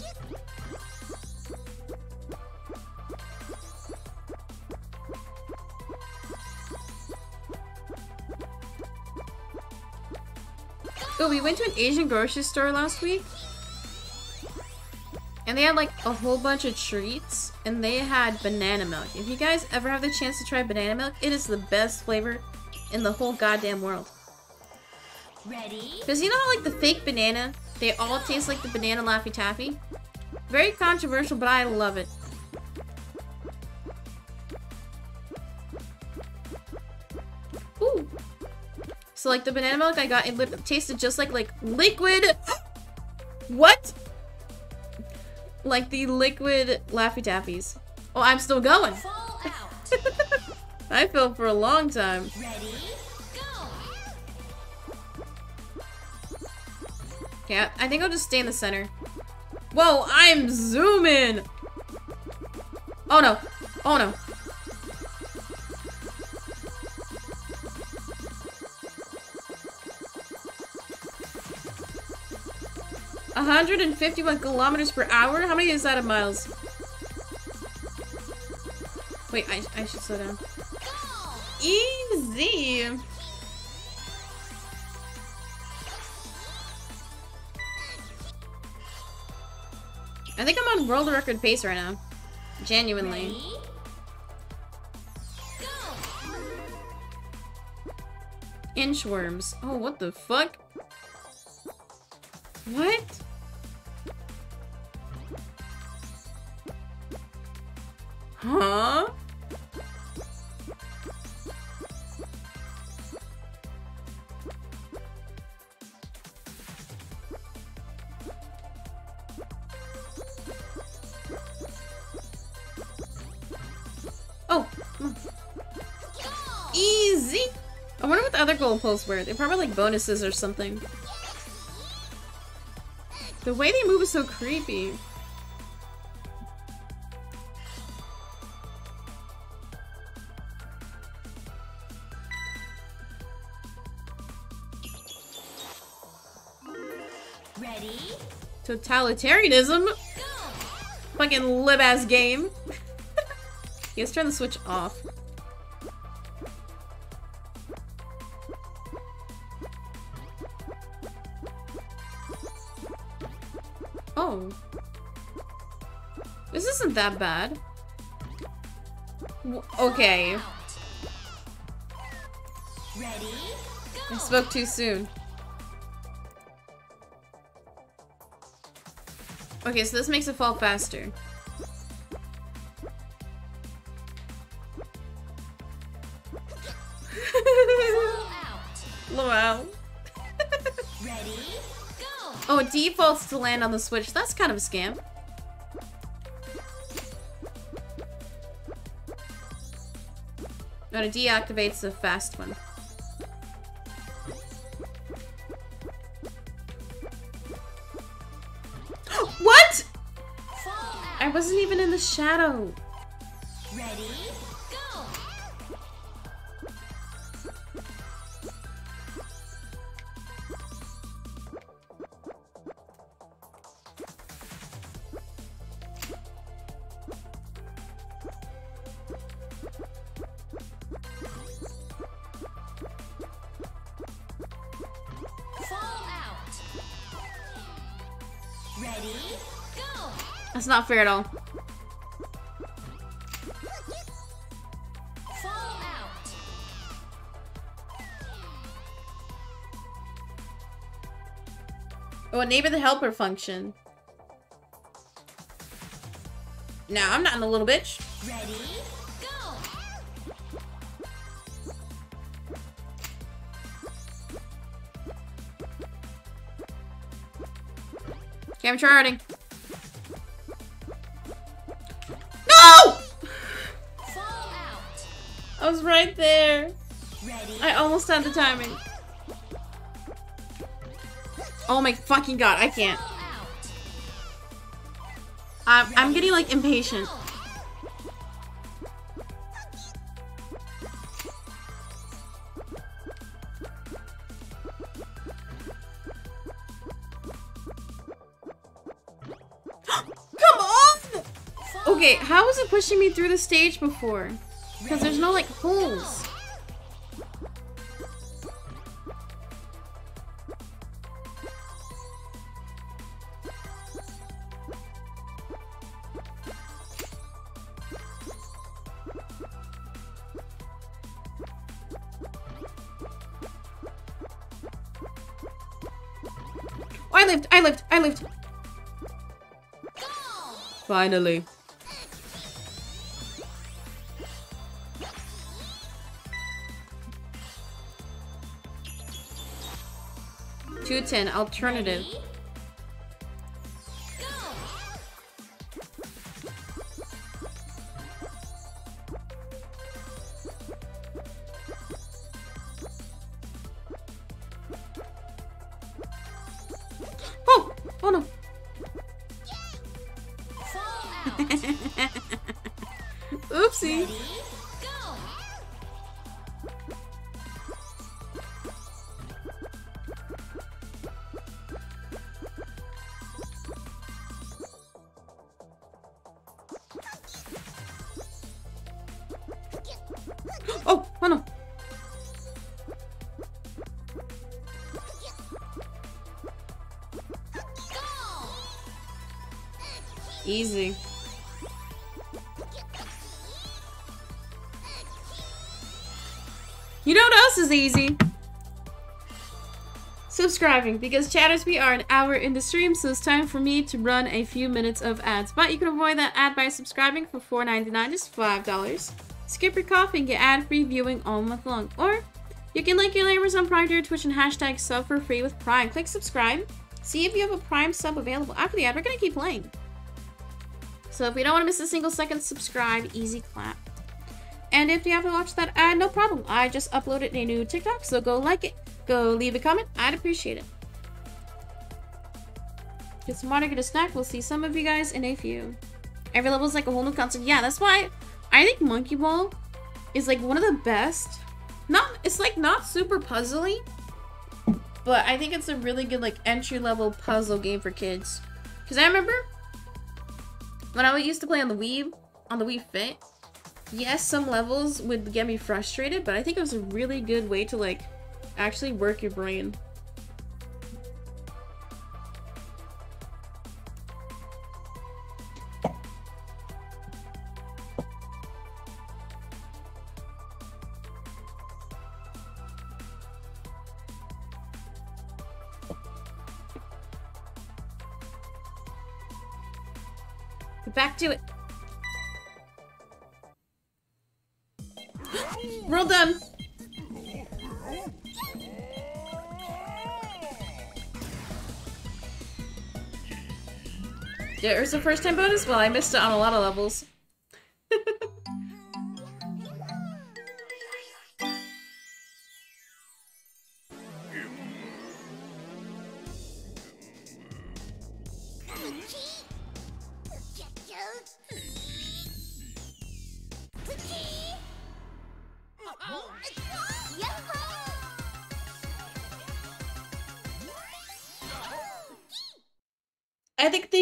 Oh, we went to an Asian grocery store last week. And they had like a whole bunch of treats. And they had banana milk. If you guys ever have the chance to try banana milk, it is the best flavor in the whole goddamn world. Ready? Because you know how, like, the fake banana, they all taste like the banana Laffy Taffy? Very controversial, but I love it. So, like, the banana milk I got, it tasted just like, like, liquid... what? Like the liquid Laffy Taffies. Oh, I'm still going. I fell for a long time. Ready? Go! Yeah, I think I'll just stay in the center. Whoa, I'm zooming! Oh no. Oh no. Hundred and fifty-one kilometers per hour? How many is that in miles? Wait, I, I should slow down. Easy! I think I'm on world record pace right now. Genuinely. Inchworms. Oh, what the fuck? What? Huh? Oh. Go! Easy! I wonder what the other goalposts were. They're probably like bonuses or something. The way they move is so creepy. Totalitarianism? Fucking lib ass game. you guys turn the switch off. Oh. This isn't that bad. W- okay. Ready? I spoke too soon. Okay, so this makes it fall faster. Wow. Ready? Go! Oh, it defaults to land on the switch. That's kind of a scam. No, it deactivates the fast one. Even in the shadow. Ready? Go! Fall out. Ready? Go! That's not fair at all. Oh, enable the helper function. Now I'm not in a little bitch. Ready? Go! Okay, I'm charting. No! Fall out. I was right there. Ready? I almost had the timing. Oh my fucking god, I can't. I'm, I'm getting like impatient. Come on! Okay, how was it pushing me through the stage before? Because there's no like holes. I lived! I lived! I lived! Finally. Two ten alternative. Is easy? Subscribing, because chatters, we are an hour in the stream, so it's time for me to run a few minutes of ads. But you can avoid that ad by subscribing for $4.99, just $5. Skip your coffee and get ad-free viewing all month long. Or you can link your Amazon Prime to your Twitch and hashtag sub for free with Prime. Click subscribe. See if you have a Prime sub available. After the ad, we're gonna keep playing. So if we don't want to miss a single second, subscribe, easy clap. And if you haven't watched that ad, no problem. I just uploaded a new TikTok, so go like it, go leave a comment. I'd appreciate it. Get some water, get a snack. We'll see some of you guys in a few. Every level is like a whole new concept. Yeah, that's why I think Monkey Ball is like one of the best. Not, it's like not super puzzly, but I think it's a really good like entry level puzzle game for kids. Cause I remember when I used to play on the Wii, on the Wii Fit. Yes, some levels would get me frustrated, but I think it was a really good way to like actually work your brain. The first time bonus? Well, I missed it on a lot of levels.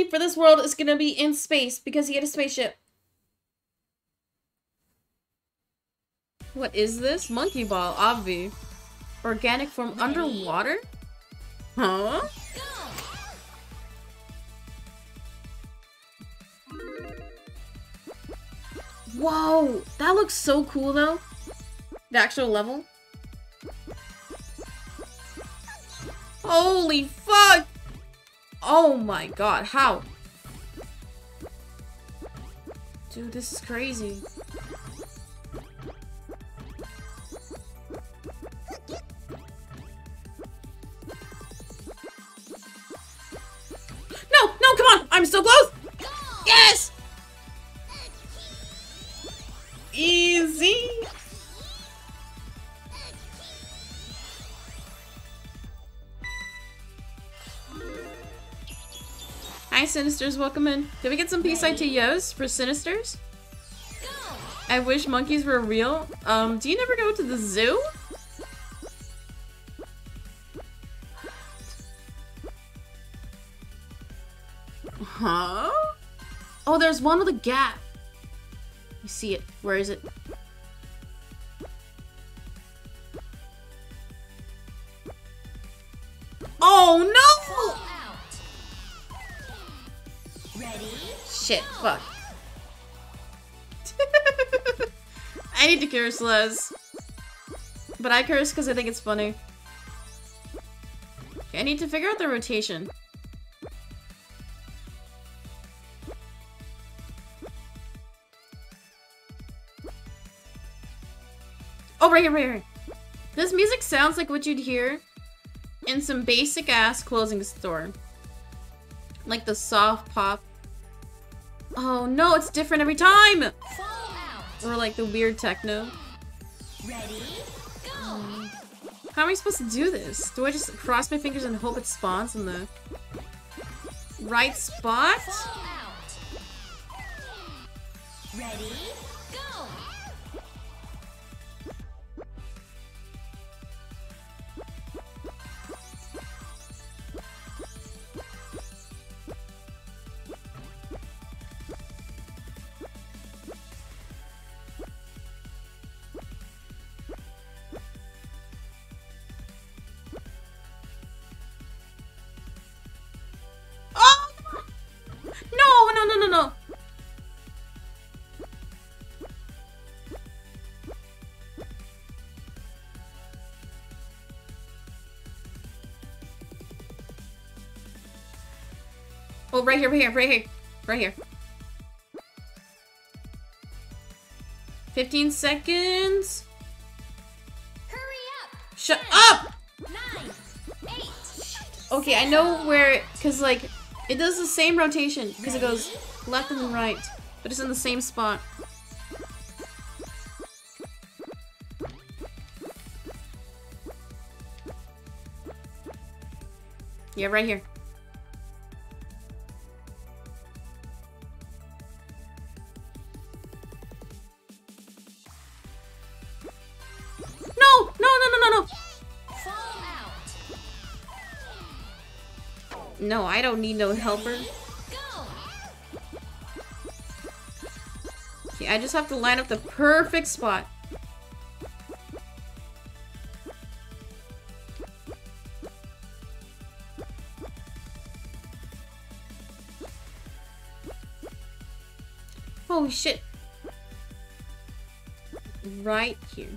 For this world is gonna be in space because he had a spaceship. What is this? Monkey ball, obvi. Organic form underwater? Huh? Whoa, that looks so cool though. The actual level. Holy fuck! Oh my god, how? Dude, this is crazy. Hi, Sinisters, welcome in. Did we get some PSITOs for Sinisters? I wish monkeys were real. Um, do you never go to the zoo? Huh? Oh, there's one with a gap. You see it. Where is it? Shit, fuck. I need to curse less. But I curse because I think it's funny. Okay, I need to figure out the rotation. Oh, right here, right here. This music sounds like what you'd hear in some basic ass closing store. Like the soft pop. Oh no, it's different every time! Or like the weird techno. Ready? Go! Mm. How am I supposed to do this? Do I just cross my fingers and hope it spawns in the right spot? Ready? Right here, right here, right here, right here. 15 seconds. Hurry up! Shut up! Nine! Eight! Okay, I know where, because, like, it does the same rotation, because it goes left and right, but it's in the same spot. Yeah, right here. No, I don't need no helper. Okay, I just have to line up the perfect spot. Holy shit. Right here.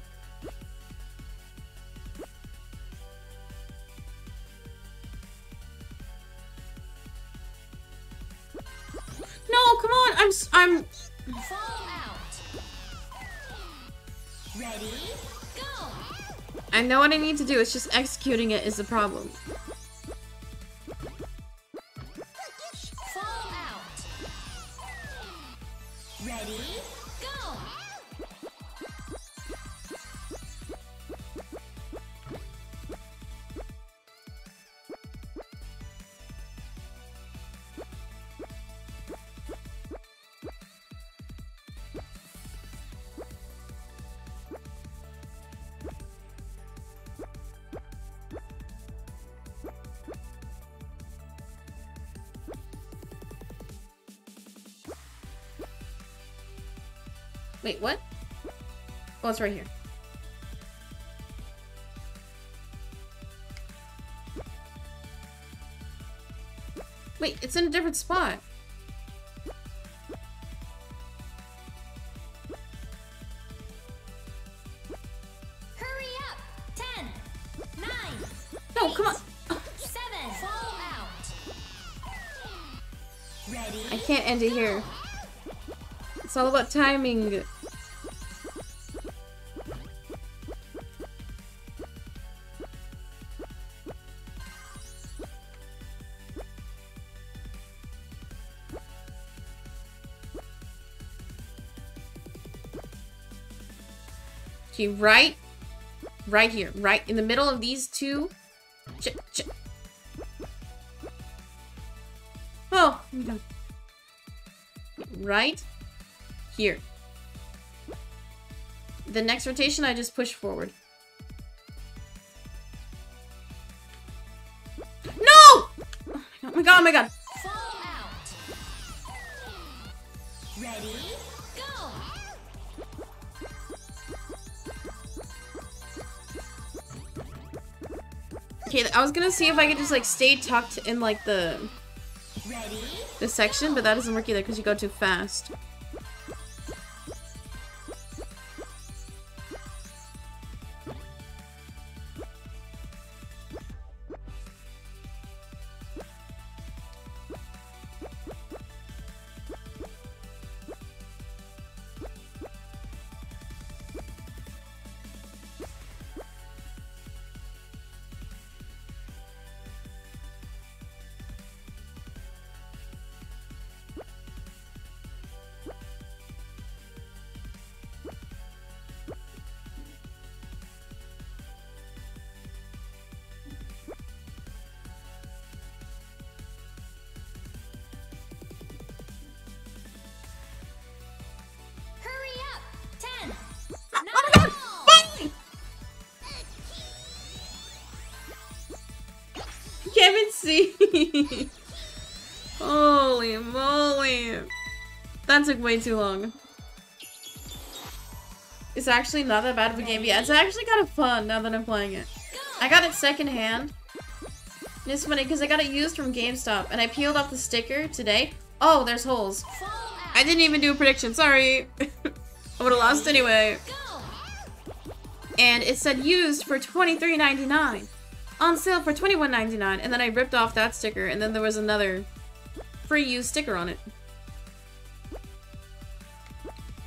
What I need to do. It's just executing it is the problem. Wait, what? Oh, it's right here. Wait, it's in a different spot. Hurry up. Ten. Nine. No, come on. Seven. Fall out. Ready? I can't end it here. It's all about timing. Okay, right, right here, right in the middle of these two. Ch ch oh. Right here. The next rotation, I just push forward. No! Oh my god, oh my god. Ready? Go. Okay, I was gonna see if I could just like stay tucked in like the Ready? the section, but that doesn't work either because you go too fast. Holy moly. That took way too long. It's actually not that bad of a game. Yeah, it's actually kind of fun now that I'm playing it. I got it secondhand. And it's funny because I got it used from GameStop and I peeled off the sticker today. Oh, there's holes. I didn't even do a prediction. Sorry. I would have lost anyway. And it said used for $23.99 on sale for $21.99 and then I ripped off that sticker and then there was another free use sticker on it.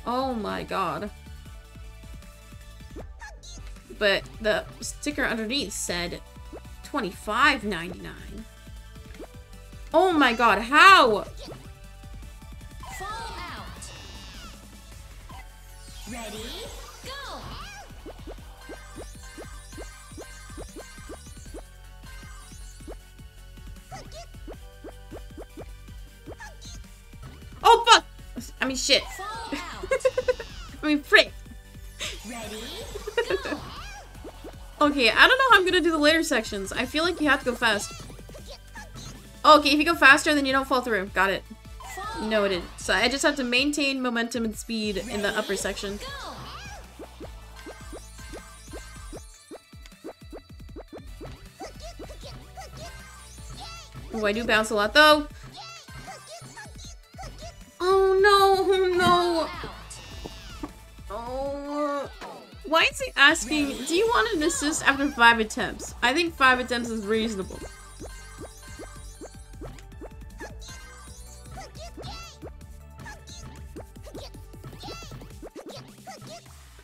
Oh my god. But the sticker underneath said $25.99. Oh my god, how? Okay, I don't know how I'm gonna do the later sections. I feel like you have to go fast. Oh, okay, if you go faster, then you don't fall through. Got it. Noted. So I just have to maintain momentum and speed in the upper section. Go. Oh, I do bounce a lot though. Why is he asking, do you want an assist after five attempts? I think five attempts is reasonable.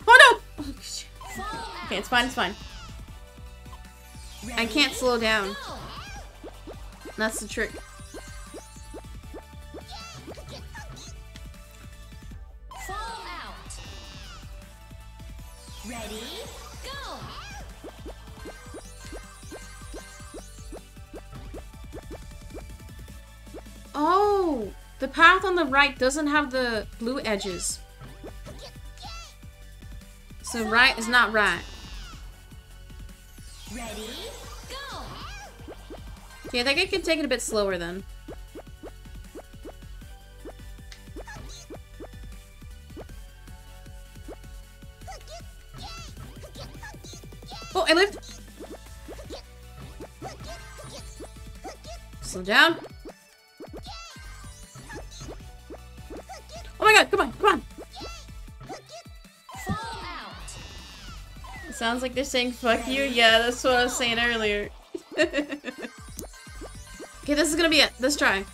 Oh no! Okay, it's fine, it's fine. I can't slow down. That's the trick. Oh! The path on the right doesn't have the blue edges. So right is not right. Ready? Go. Okay, I think I can take it a bit slower then. Oh, I lived! Slow down. My god, come on, come on! Sounds like they're saying fuck you. Yeah, that's what I was saying earlier. okay, this is gonna be it. Let's try.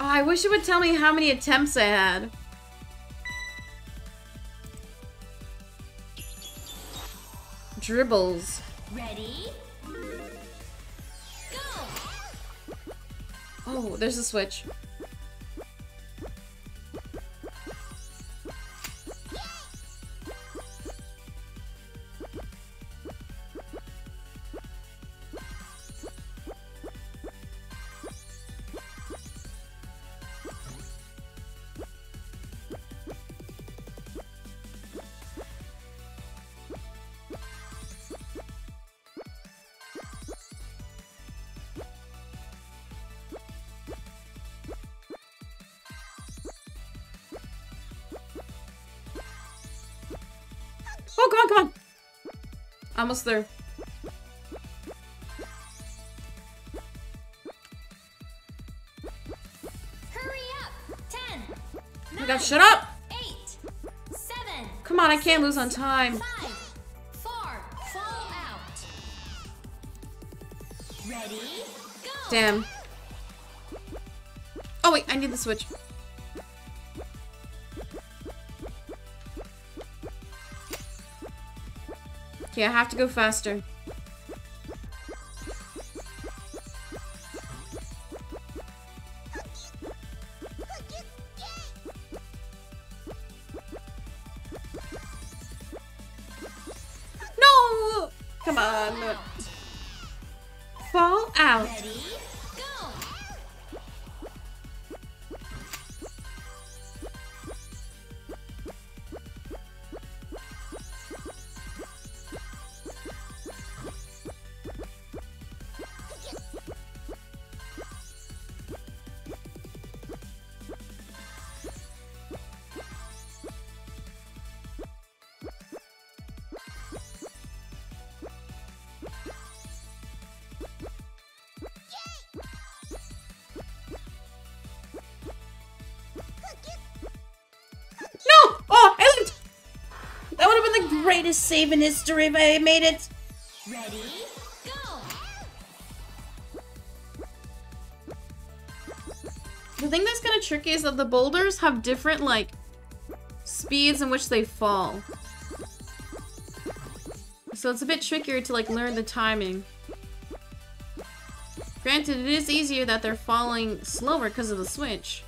Oh, I wish it would tell me how many attempts I had. Dribbles. Ready? Go. Oh, there's a switch. Almost there. Hurry up. Ten. Oh my god, shut up! Eight. Seven. Come on, I can't lose on time. Five. Four. Fall out. Ready? Go. Damn. Oh wait, I need the switch. Okay, I have to go faster. Greatest save in history if I made it. Ready? Go. The thing that's kind of tricky is that the boulders have different, like, speeds in which they fall. So it's a bit trickier to, like, learn the timing. Granted, it is easier that they're falling slower because of the switch.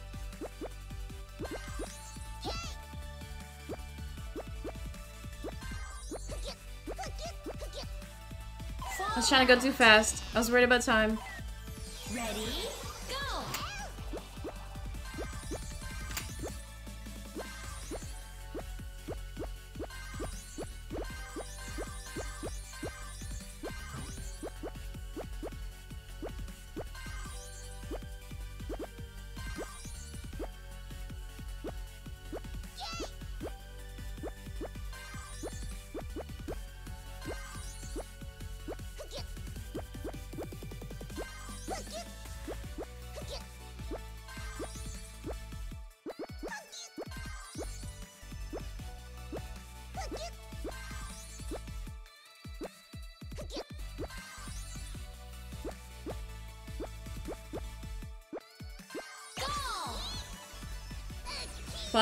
Was trying to go too fast. I was worried about time.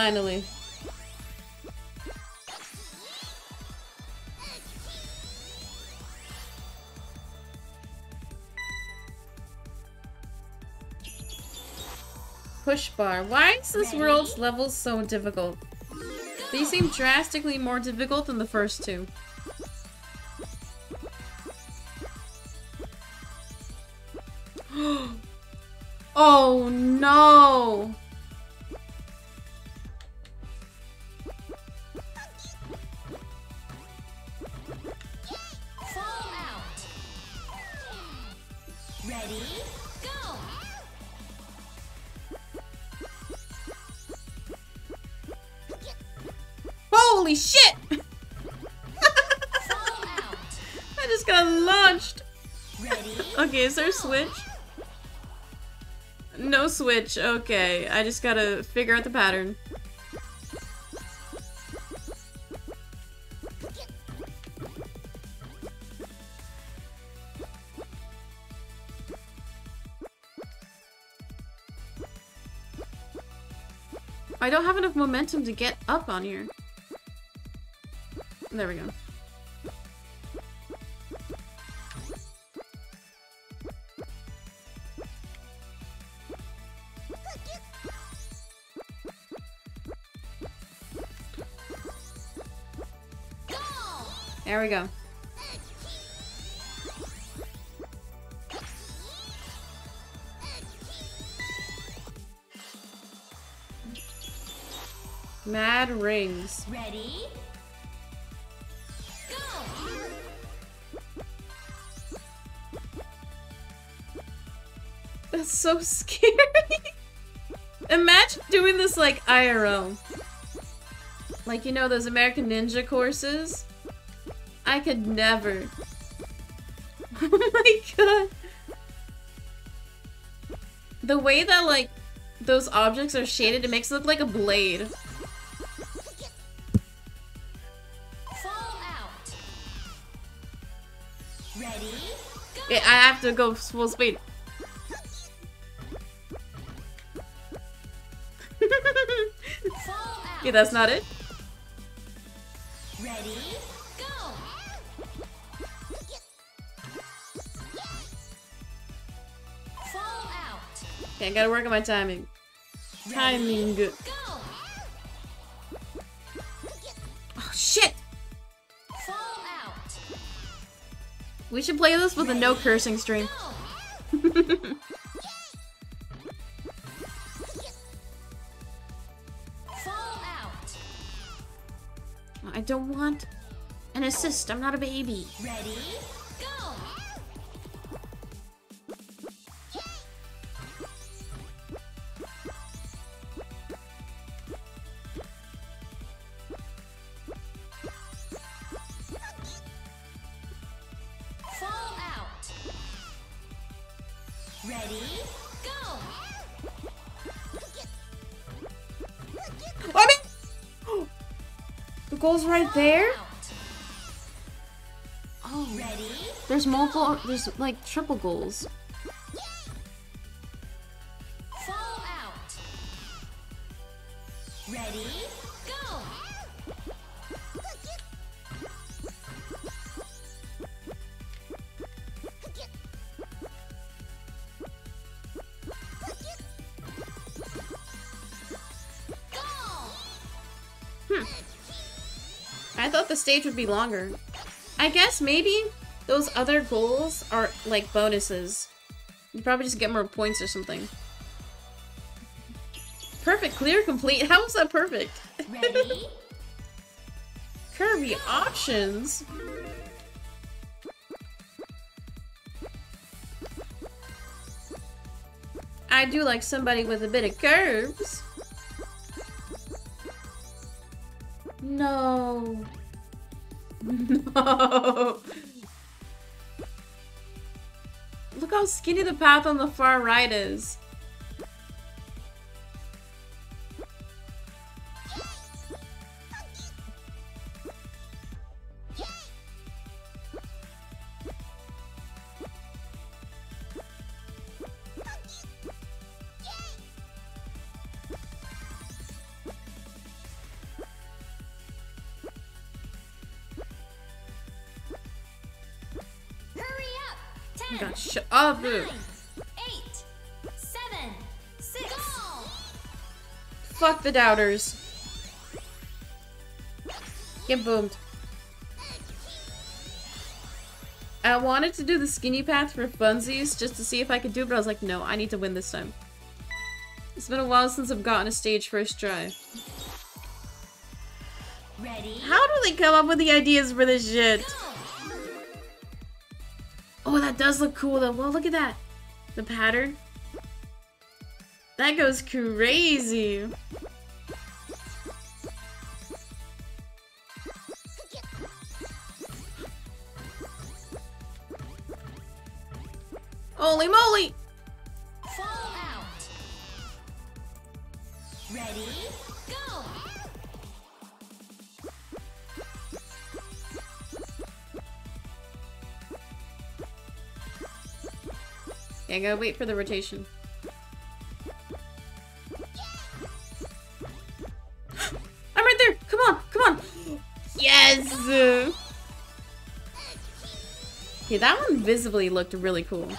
Finally. Push bar. Why is this world's level so difficult? These seem drastically more difficult than the first two. oh no! Switch? No switch. Okay, I just gotta figure out the pattern. I don't have enough momentum to get up on here. There we go. go! There we go. Mad rings. Ready, go! That's so scary. Imagine doing this like IRL. Like, you know, those American Ninja courses? I could never. Oh my god. The way that, like, those objects are shaded, it makes it look like a blade. Fall out. Ready, go! I have to go full speed. Fall out. yeah, that's not it. Okay, I gotta work on my timing. Timing. Oh, shit! We should play this with a no cursing stream. I don't want an assist. I'm not a baby. Ready, right there. Oh, there's multiple. There's like triple goals. Stage would be longer. I guess maybe those other goals are like bonuses. You probably just get more points or something. Perfect, clear, complete. How is that perfect? Ready? Curvy Options. I do like somebody with a bit of curves. No. Look how skinny the path on the far right is. Nine, eight, seven, six. Fuck the doubters. Get boomed. I wanted to do the skinny path for funsies just to see if I could do it, but I was like, no, I need to win this time. It's been a while since I've gotten a stage first try. Ready? How do they come up with the ideas for this shit? Go! Does look cool though. Well, look at that. The pattern. That goes crazy. Yeah, I gotta wait for the rotation. I'm right there! Come on! Come on! Yes! Okay, that one visibly looked really cool.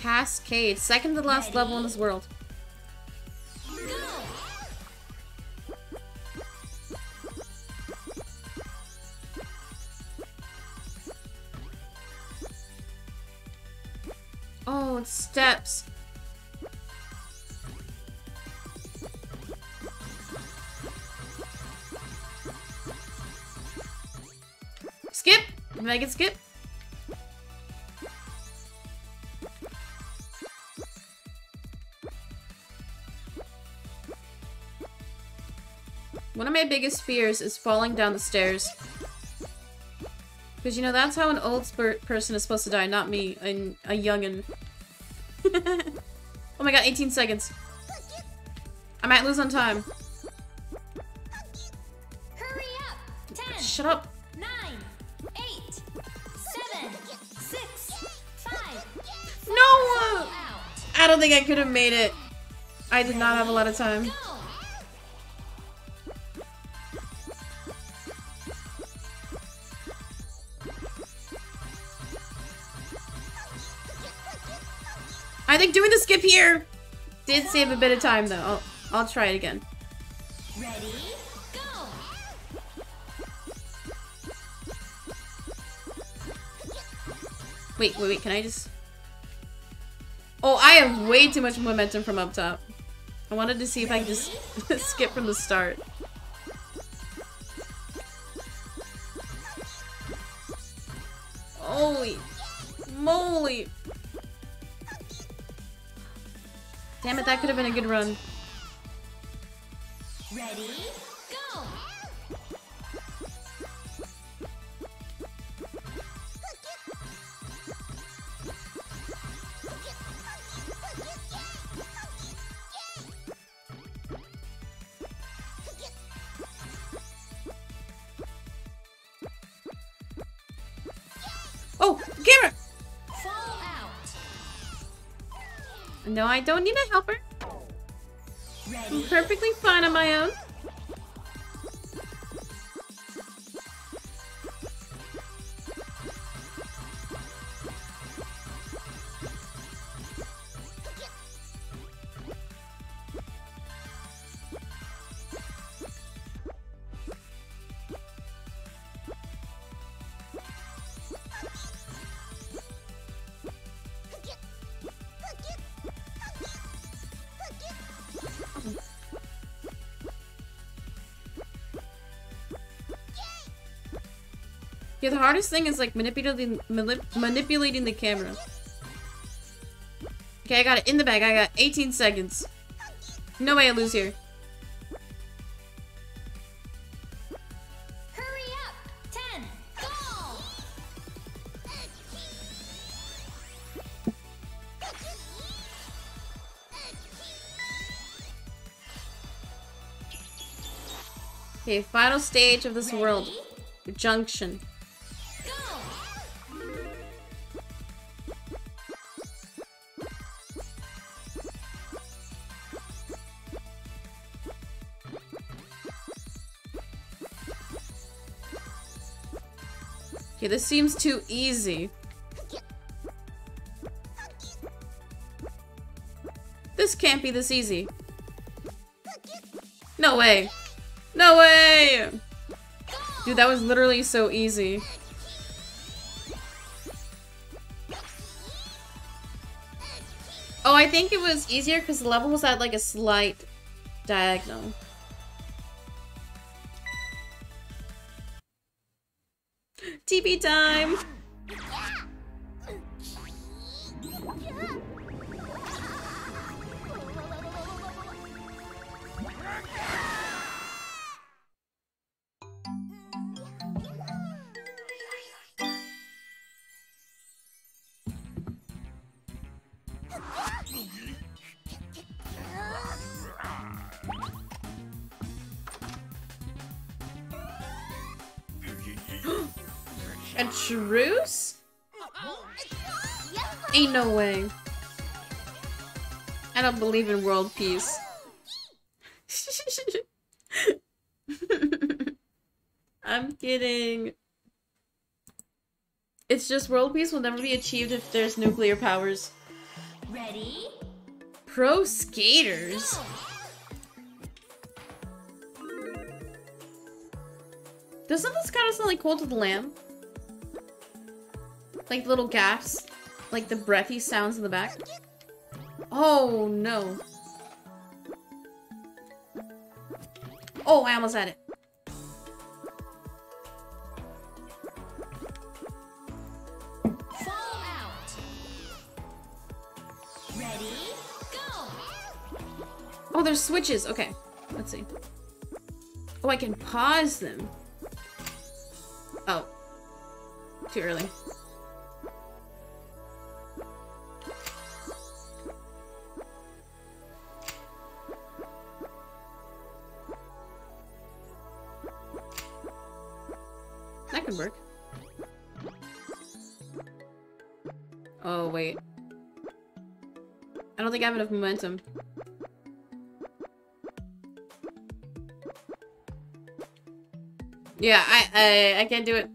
Cascade, second to the last level in this world. It skip. One of my biggest fears is falling down the stairs. Because, you know, that's how an old person is supposed to die, not me, an, a youngin'. oh my god, 18 seconds. I might lose on time. Hurry up! Ten, Shut up. Don't think I could have made it. I did not have a lot of time. I think doing the skip here did save a bit of time, though. I'll, I'll try it again. Ready? Wait, wait, wait, can I just... Oh, I have way too much momentum from up top. I wanted to see if I could just skip from the start. Holy moly! Damn it, that could have been a good run. Ready? No, I don't need a helper. I'm perfectly fine on my own. Yeah, the hardest thing is like manipulating manip manipulating the camera. Okay, I got it in the bag. I got 18 seconds. No way I lose here. Hurry up. Ten. Go. Okay, final stage of this world. Junction. Okay, this seems too easy. This can't be this easy. No way. No way! Dude, that was literally so easy. Oh, I think it was easier because the level was at like a slight diagonal. TP time! A truce? Ain't no way. I don't believe in world peace. I'm kidding. It's just world peace will never be achieved if there's nuclear powers. Ready? Pro skaters? Doesn't this kind of sound like Cult of the Lamb? Like little gaps? Like the breathy sounds in the back? Oh no. Oh, I almost had it. Fall out. Ready? Go. Oh, there's switches. Okay, let's see. Oh, I can pause them. Oh. Too early. Think I have enough momentum. Yeah, I, I I can't do it.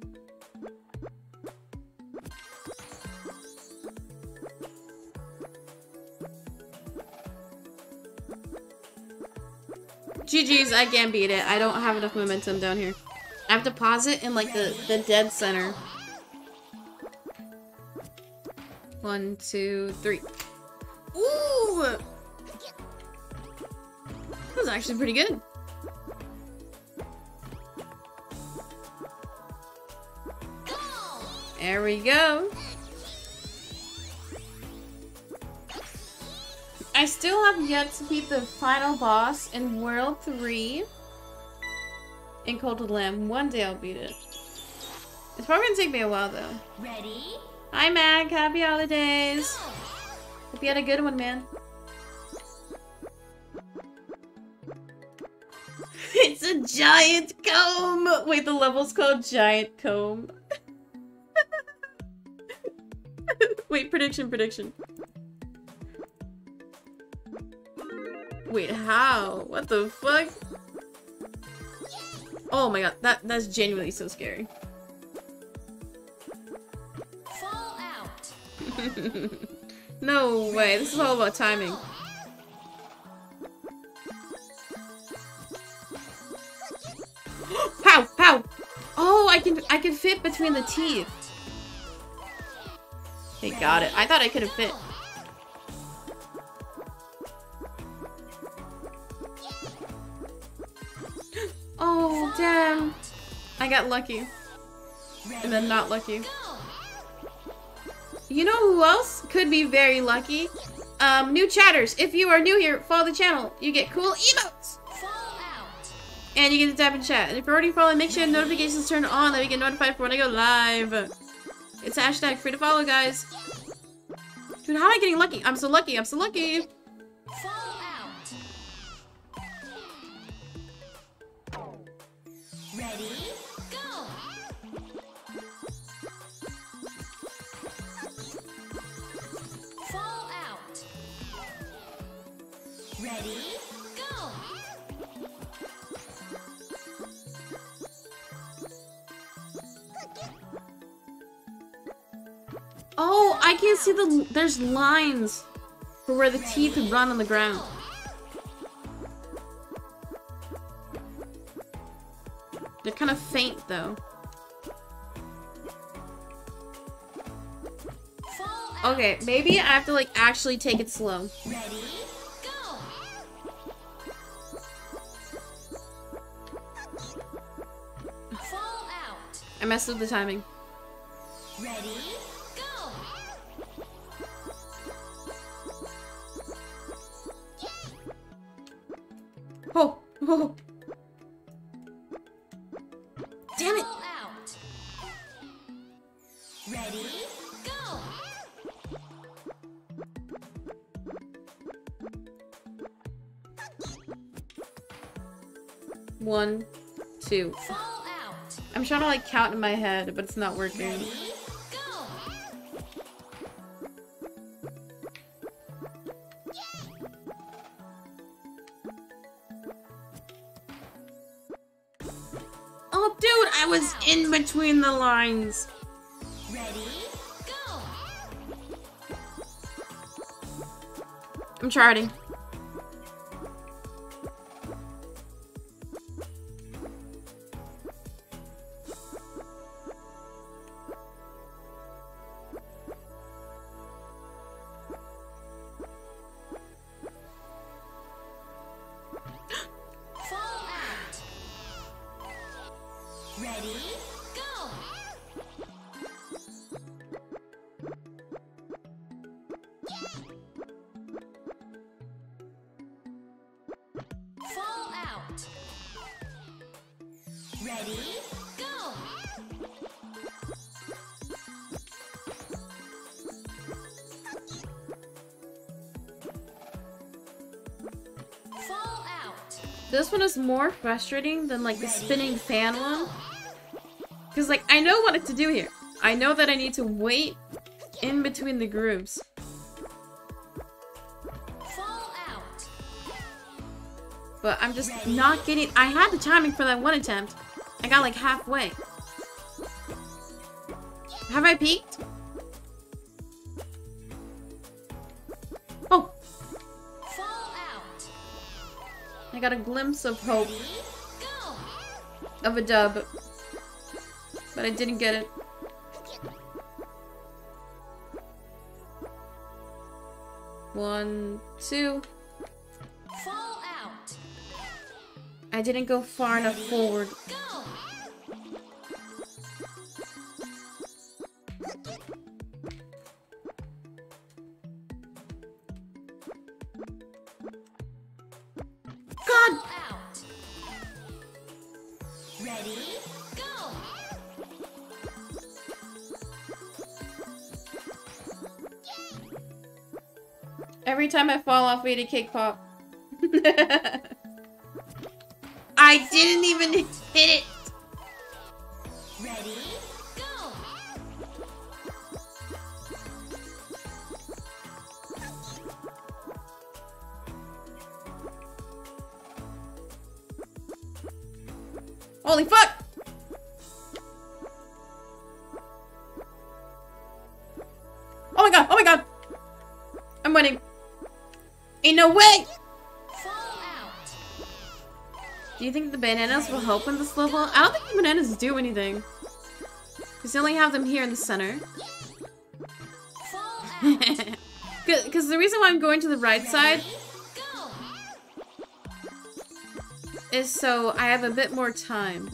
GG's, I can't beat it. I don't have enough momentum down here. I have to pause it in like the, the dead center. One, two, three. Ooh! That was actually pretty good. There we go. I still have yet to beat the final boss in World 3 in the Lamb. One day I'll beat it. It's probably gonna take me a while though. Ready? Hi Mag, happy holidays. Go. Hope you had a good one, man. A giant comb! Wait, the level's called Giant Comb. Wait, prediction, prediction. Wait, how? What the fuck? Oh my god, that that's genuinely so scary. Fall out. no way, this is all about timing. Oh, I can I can fit between the teeth. They got it. I thought I could have fit. Oh, damn. I got lucky. and then not lucky. You know who else could be very lucky? Um, new chatters. If you are new here, follow the channel. You get cool emotes. And you get to tap in chat. And if you're already following, make sure notifications turn on that we get notified for when I go live. It's hashtag free to follow, guys. Dude, how am I getting lucky? I'm so lucky. I'm so lucky. Fall out. Ready? Go. Fall out. Ready? I can't see the. There's lines for where the teeth run on the ground. They're kind of faint though. Okay, maybe I have to like actually take it slow. Ready? Go. I messed up the timing. Ready? One, two. I'm trying to like count in my head, but it's not working. Oh, dude, I was in between the lines. Ready? Go. I'm charting. More frustrating than like the spinning fan one. Because like I know what to do here. I know that I need to wait in between the grooves. But I'm just not getting I had the timing for that one attempt. I got like halfway. Have I peaked? Got a glimpse of hope of a dub. But I didn't get it. One, two. Fall out. I didn't go far enough forward. Go. I fall off, eat a cake pop. I didn't even hit it! Help in this level? I don't think the bananas do anything. Because they only have them here in the center. Because the reason why I'm going to the right side is so I have a bit more time.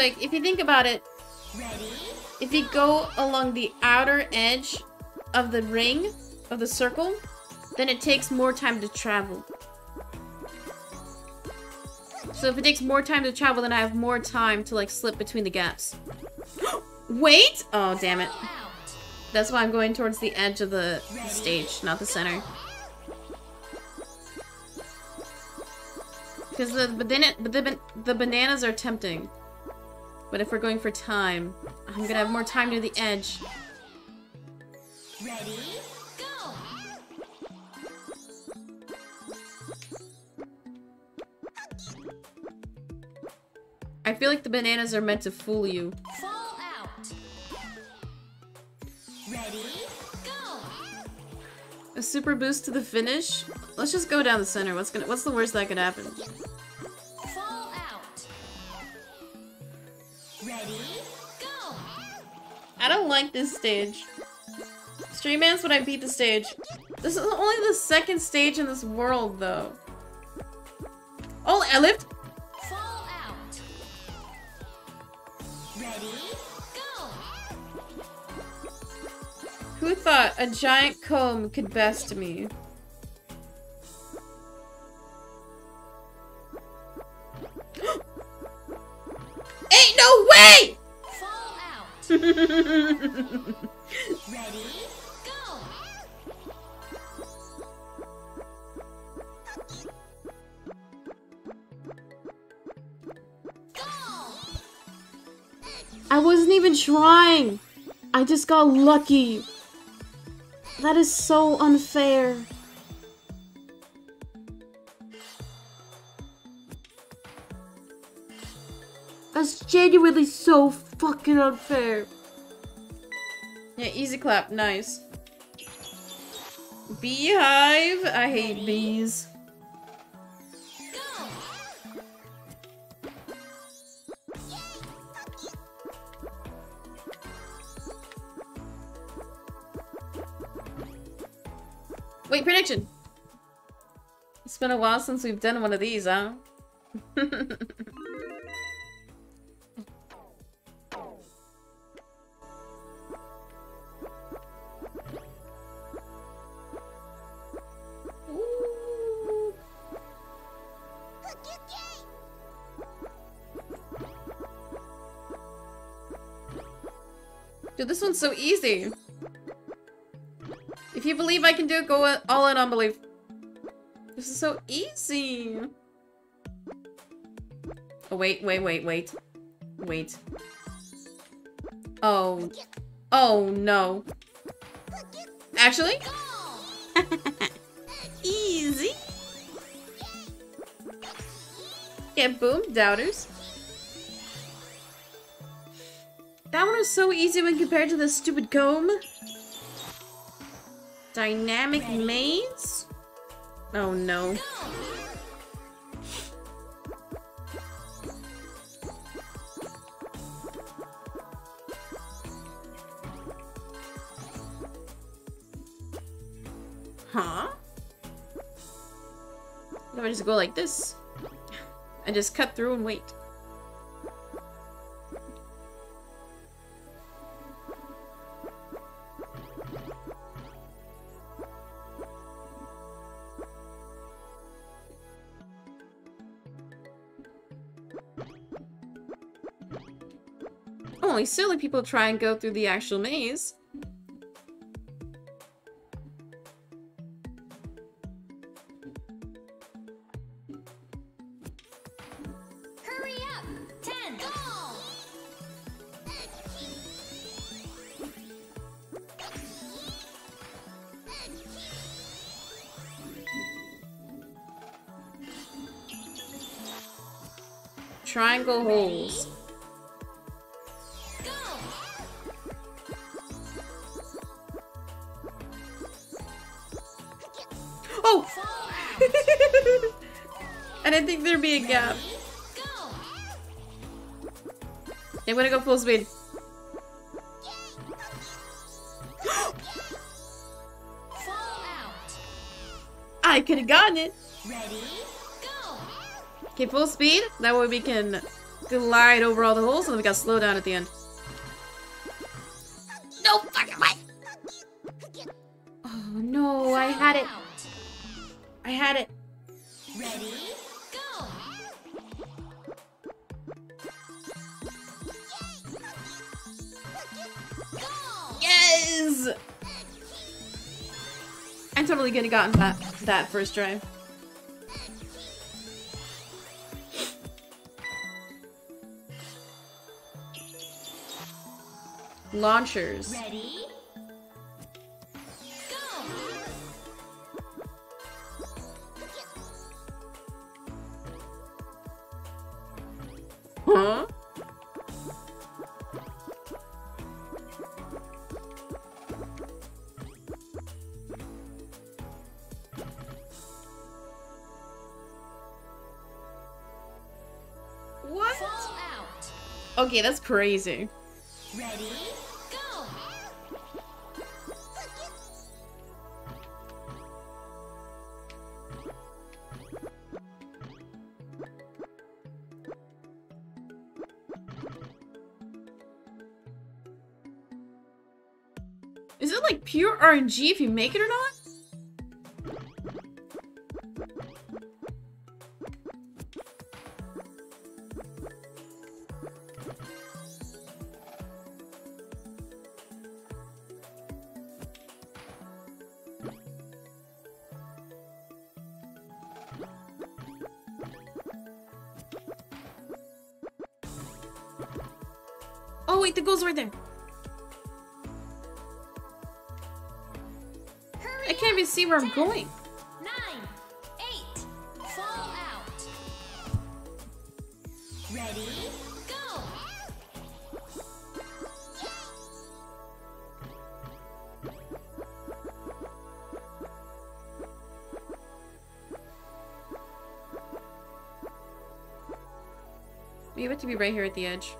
Like, if you think about it, Ready? if you go along the outer edge of the ring, of the circle, then it takes more time to travel. So if it takes more time to travel, then I have more time to, like, slip between the gaps. Wait! Oh, damn it. That's why I'm going towards the edge of the stage, not the center. Because the banana, but the, the bananas are tempting. But if we're going for time, I'm gonna have more time near the edge. Ready? Go! I feel like the bananas are meant to fool you. Fall out. Ready? Go! A super boost to the finish? Let's just go down the center. What's gonna? What's the worst that could happen? Like this stage. Stream Ants when I beat the stage. This is only the second stage in this world, though. Oh, I lived. Fall out. Ready? Go! Who thought a giant comb could best me? Ready? I wasn't even trying. I just got lucky. That is so unfair. That's genuinely so fucking unfair. Yeah, easy clap, nice. Beehive, I hate bees. Wait, prediction. It's been a while since we've done one of these, huh? Dude, this one's so easy. If you believe I can do it, go all in on belief. This is so easy. Oh, wait, wait, wait, wait. Wait. Oh. Oh, no. Actually? Easy. Yeah, boom, doubters. That one was so easy when compared to the stupid comb. Dynamic maze? Oh no. Huh? If I just go like this and just cut through and wait. Only silly people try and go through the actual maze. Hurry up! Ten! Go! Triangle holes. I'm gonna go full speed. I could have gotten it. Ready? Go! Okay, full speed. That way we can glide over all the holes, and then we got slow down at the end. Gotten that that first drive. Launchers. Ready? Okay, that's crazy. Ready? Go. Is it like pure RNG if you make it or not? I can't even see where I'm going. Nine. Eight. Fall out. Ready? Go. We have to be right here at the edge.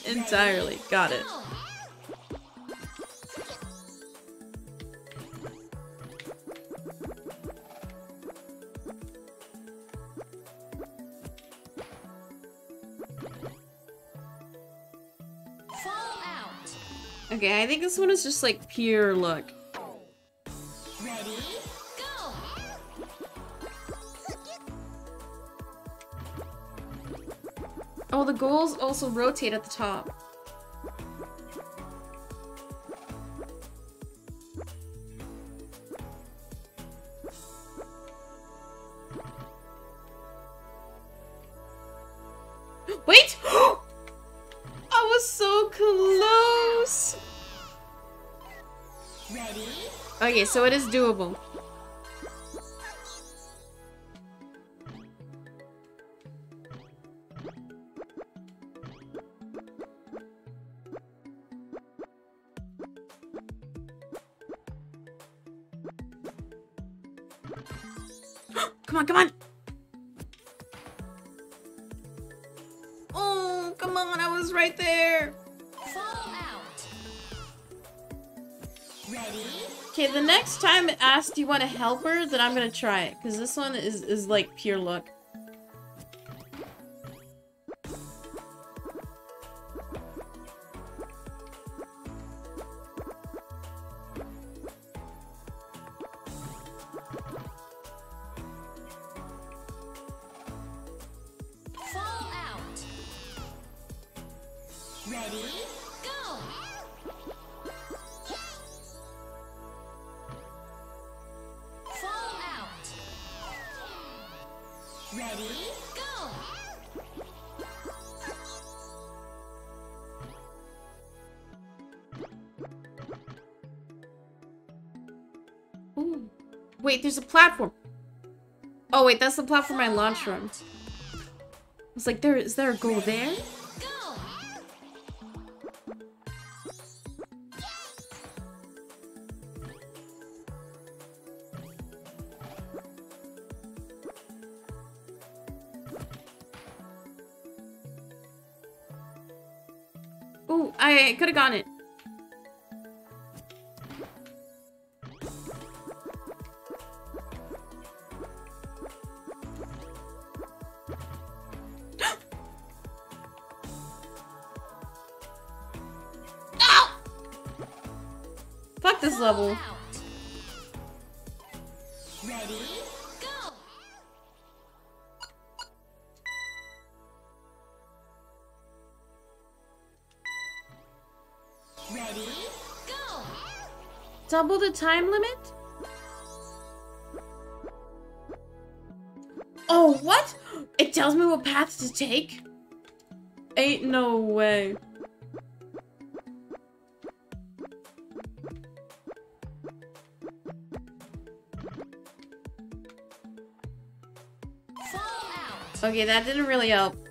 Entirely. Got it. Go. Fall out. Okay, I think this one is just like pure luck. Oh, the goals also rotate at the top. Wait! I was so close! Ready? Okay, so it is doable. Do you want to help her? then I'm gonna try it. Because this one is, is like pure luck. there's a platform. Oh, wait, that's the platform I launched from. I was like, there is there a goal there? Ooh, I could have gotten it. Double the time limit? Oh, what? It tells me what paths to take? Ain't no way. Okay, that didn't really help.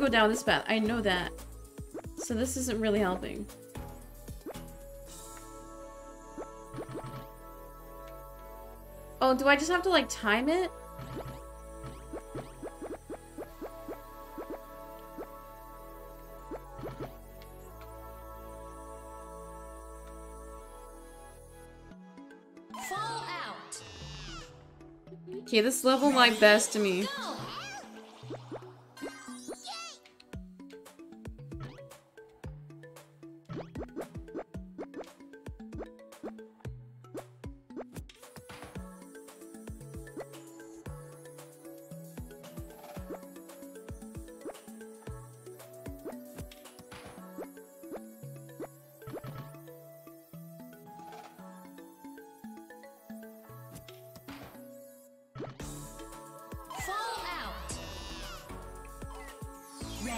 Go down this path. I know that. So this isn't really helping. Oh, do I just have to, like, time it? Fall out. Okay, this level like best to me.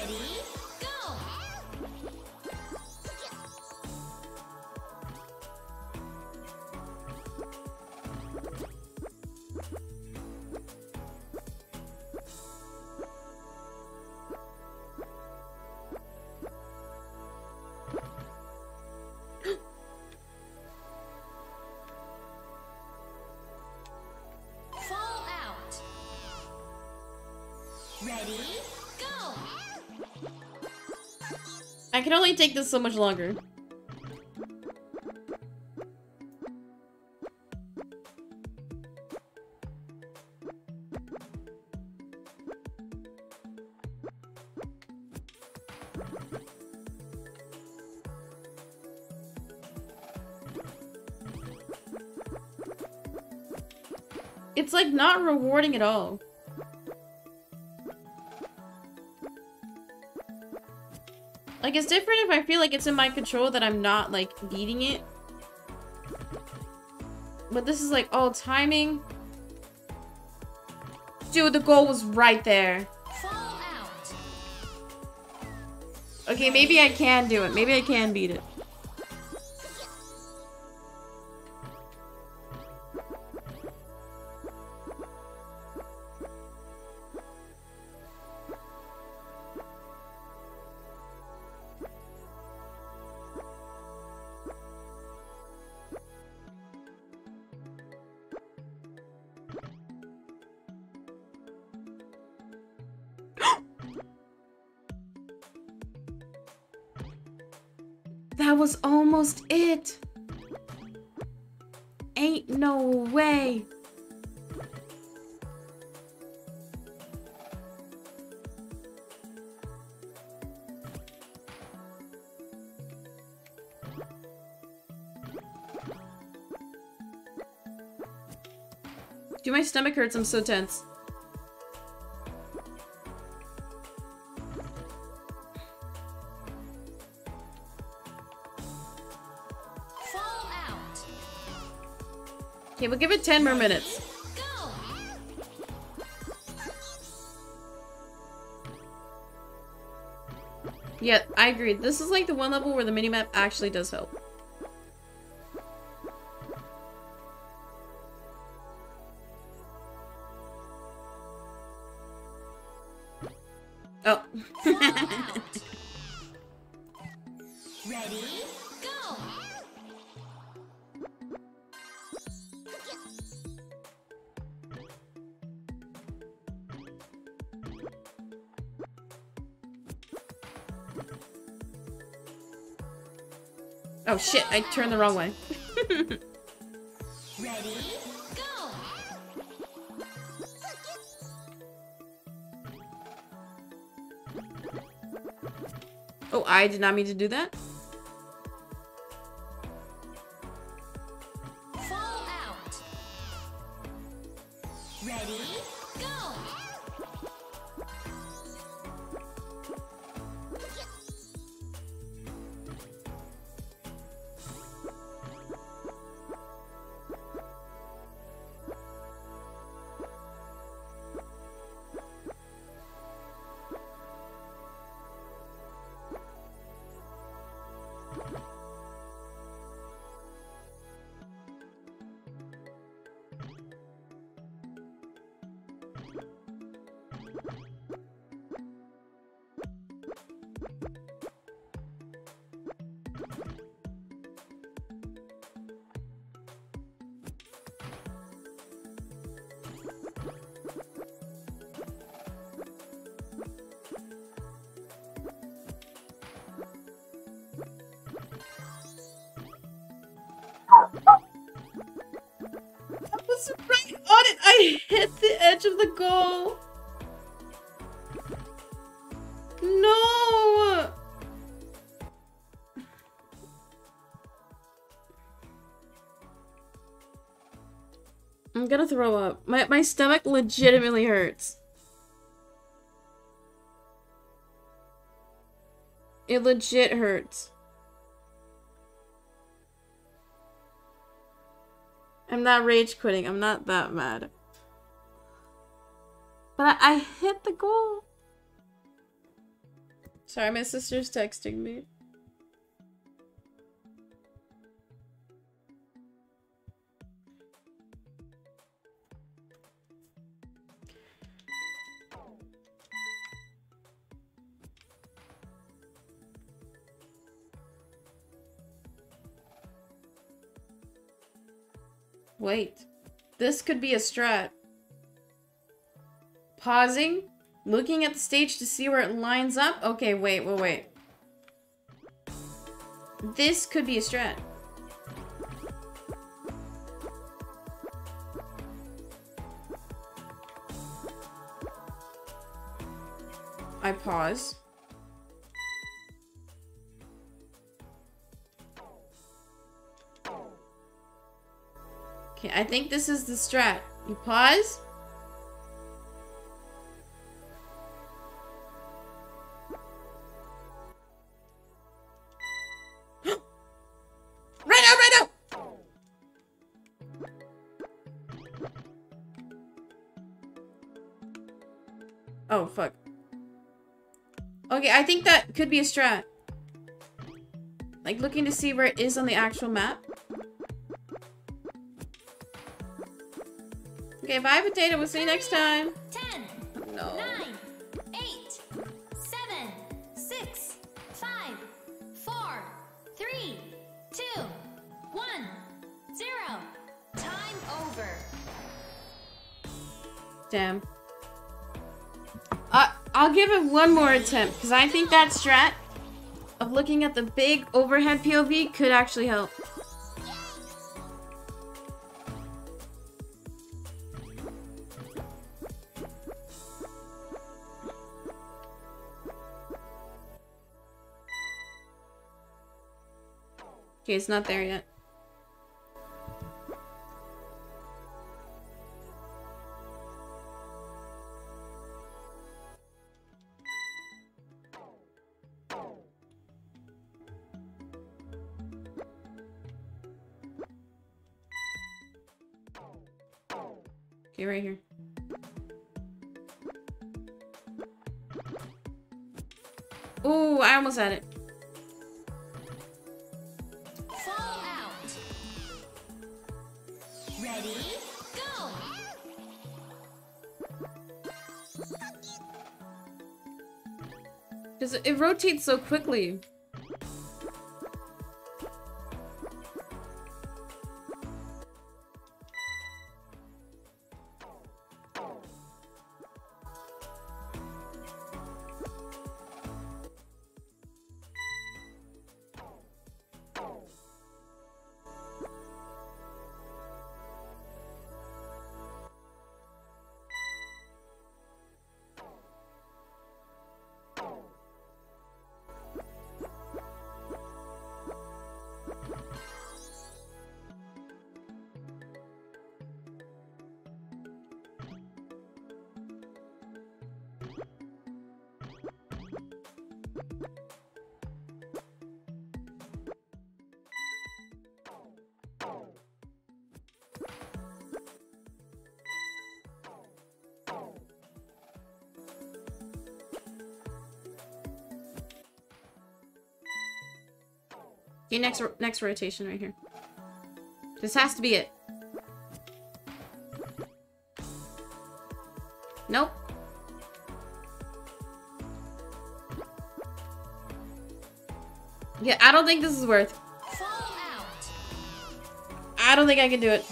Ready, I can only take this so much longer. It's like not rewarding at all. Like, it's different if I feel like it's in my control that I'm not, like, beating it. But this is like, all timing. Dude, the goal was right there. Okay, maybe I can do it. Maybe I can beat it. Stomach hurts. I'm so tense. Okay, we'll give it 10 more minutes. Yeah, I agree. This is like the one level where the minimap actually does help. Shit, I turned the wrong way. Ready, go. Oh, I did not mean to do that. you hit the edge of the goal. No. I'm gonna throw up. My my stomach legitimately hurts. It legit hurts. I'm not rage quitting. I'm not that mad. But I, I hit the goal. Sorry, my sister's texting me. Wait. This could be a strat. Pausing. Looking at the stage to see where it lines up. Okay, wait, wait, wait. This could be a strat. I pause. Okay, I think this is the strat. You pause. I think that could be a strat. Like, looking to see where it is on the actual map. Okay, bye, Potato. We'll see you next time. Ten, No. nine, eight, seven, six, five, four, three, two, one, zero. Time over. Damn. I'll give it one more attempt, because I think that strat of looking at the big overhead POV could actually help. Okay, it's not there yet. Right here. Ooh, I almost had it. Fall out. Ready, go. Because it rotates so quickly. Okay, next next rotation right here. This has to be it. Nope. Yeah, I don't think this is worth. I don't think I can do it.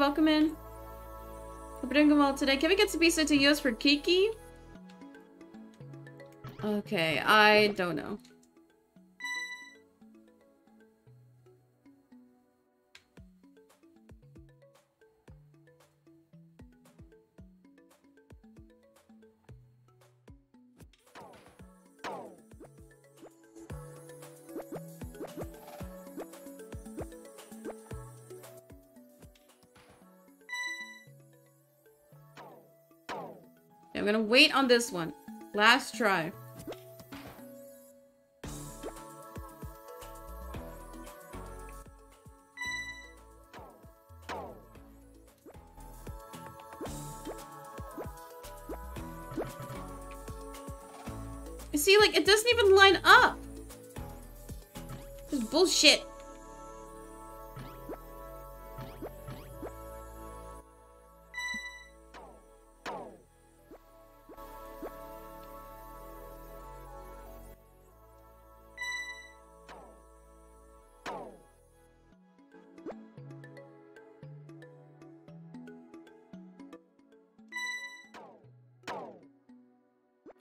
Welcome in. Hope you're doing well today. Can we get some pizza to use for Kiki? Okay, I don't know. On this one. Last try. You see, like, it doesn't even line up. This bullshit.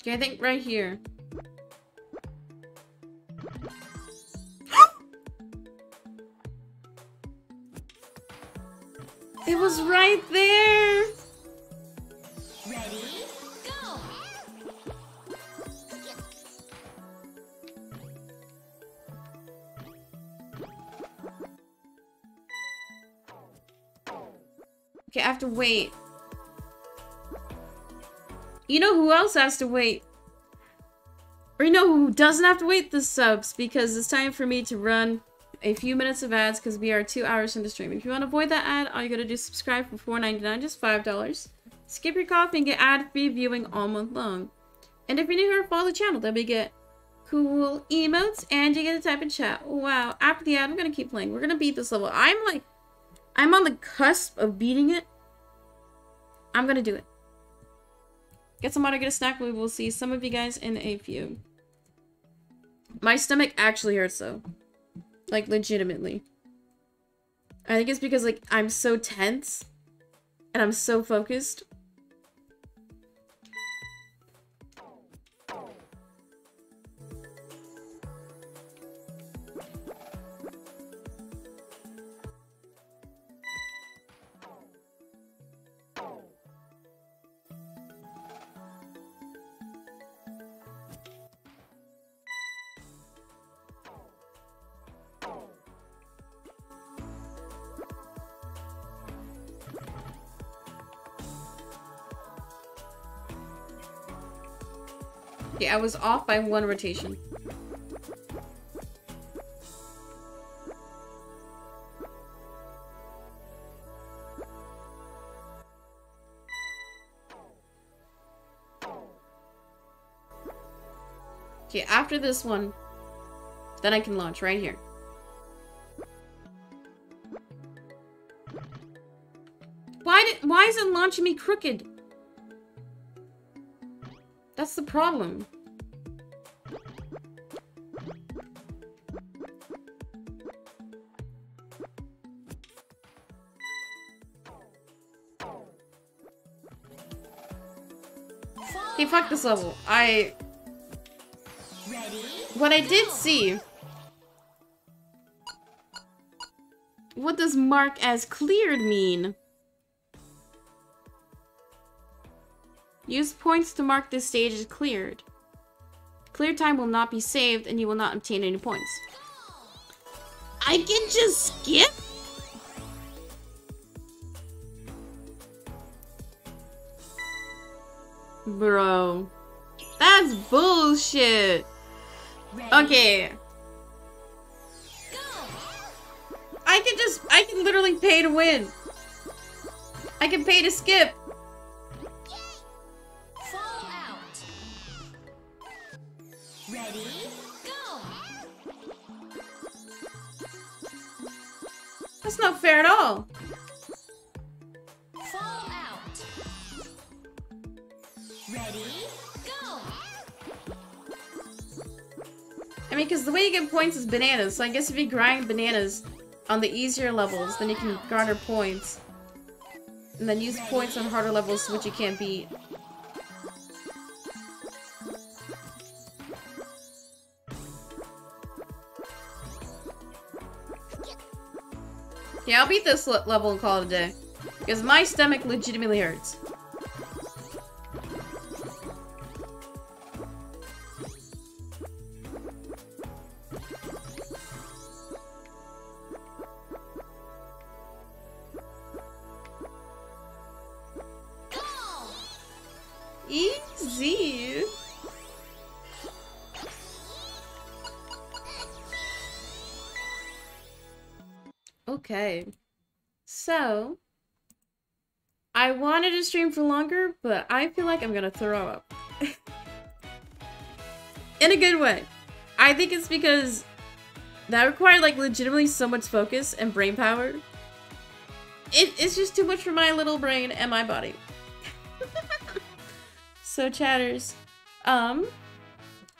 Okay, I think right here. Else has to wait? Or you know who doesn't have to wait? The subs, because it's time for me to run a few minutes of ads because we are two hours into stream. If you want to avoid that ad, all you gotta do is subscribe for $4.99, just $5. Skip your coffee and get ad-free viewing all month long. And if you're new here, follow the channel. Then we get cool emotes and you get to type in chat. Wow. After the ad, I'm gonna keep playing. We're gonna beat this level. I'm like, I'm on the cusp of beating it. I'm gonna do it. Get some water, get a snack. We will see some of you guys in a few. My stomach actually hurts though. Like legitimately. I think it's because like I'm so tense and I'm so focused. Yeah, I was off by one rotation. Okay, after this one, then I can launch right here. Why did why is it launching me crooked? That's the problem. This level. I what I did see. What does mark as cleared mean? Use points to mark this stage as cleared. Clear time will not be saved and you will not obtain any points. I can just skip? Bro. That's bullshit. Okay. I can just, I can literally pay to win. I can pay to skip. Points is bananas. So I guess if you grind bananas on the easier levels, then you can garner points. And then use points on harder levels which you can't beat. Yeah, I'll beat this le- level and call it a day. Because my stomach legitimately hurts. To stream for longer, but I feel like I'm gonna throw up. In a good way. I think it's because that required like legitimately so much focus and brain power. It, it's just too much for my little brain and my body. So chatters, um,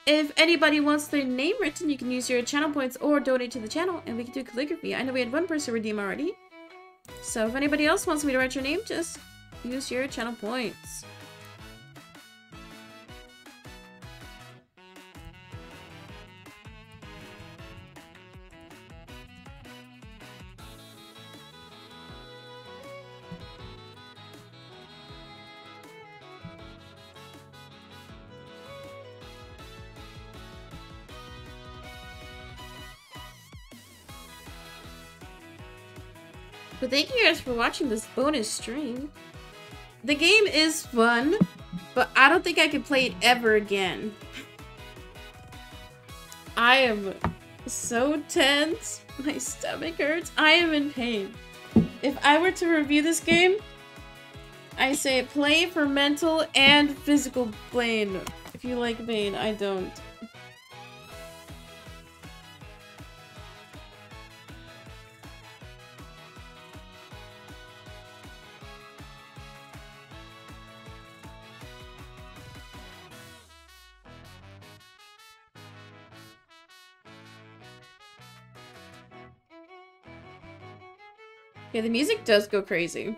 if anybody wants their name written, you can use your channel points or donate to the channel, and we can do calligraphy. I know we had one person redeem already. So if anybody else wants me to write your name, just use your channel points. But thank you guys for watching this bonus stream. The game is fun, but I don't think I could play it ever again. I am so tense. My stomach hurts. I am in pain. If I were to review this game, I say play for mental and physical pain. If you like pain, I don't. Yeah, the music does go crazy.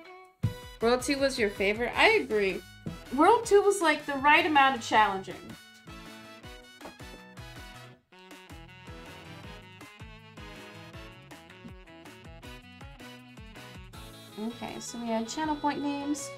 World 2 was your favorite? I agree. World 2 was like the right amount of challenging. Okay, so we had channel point names.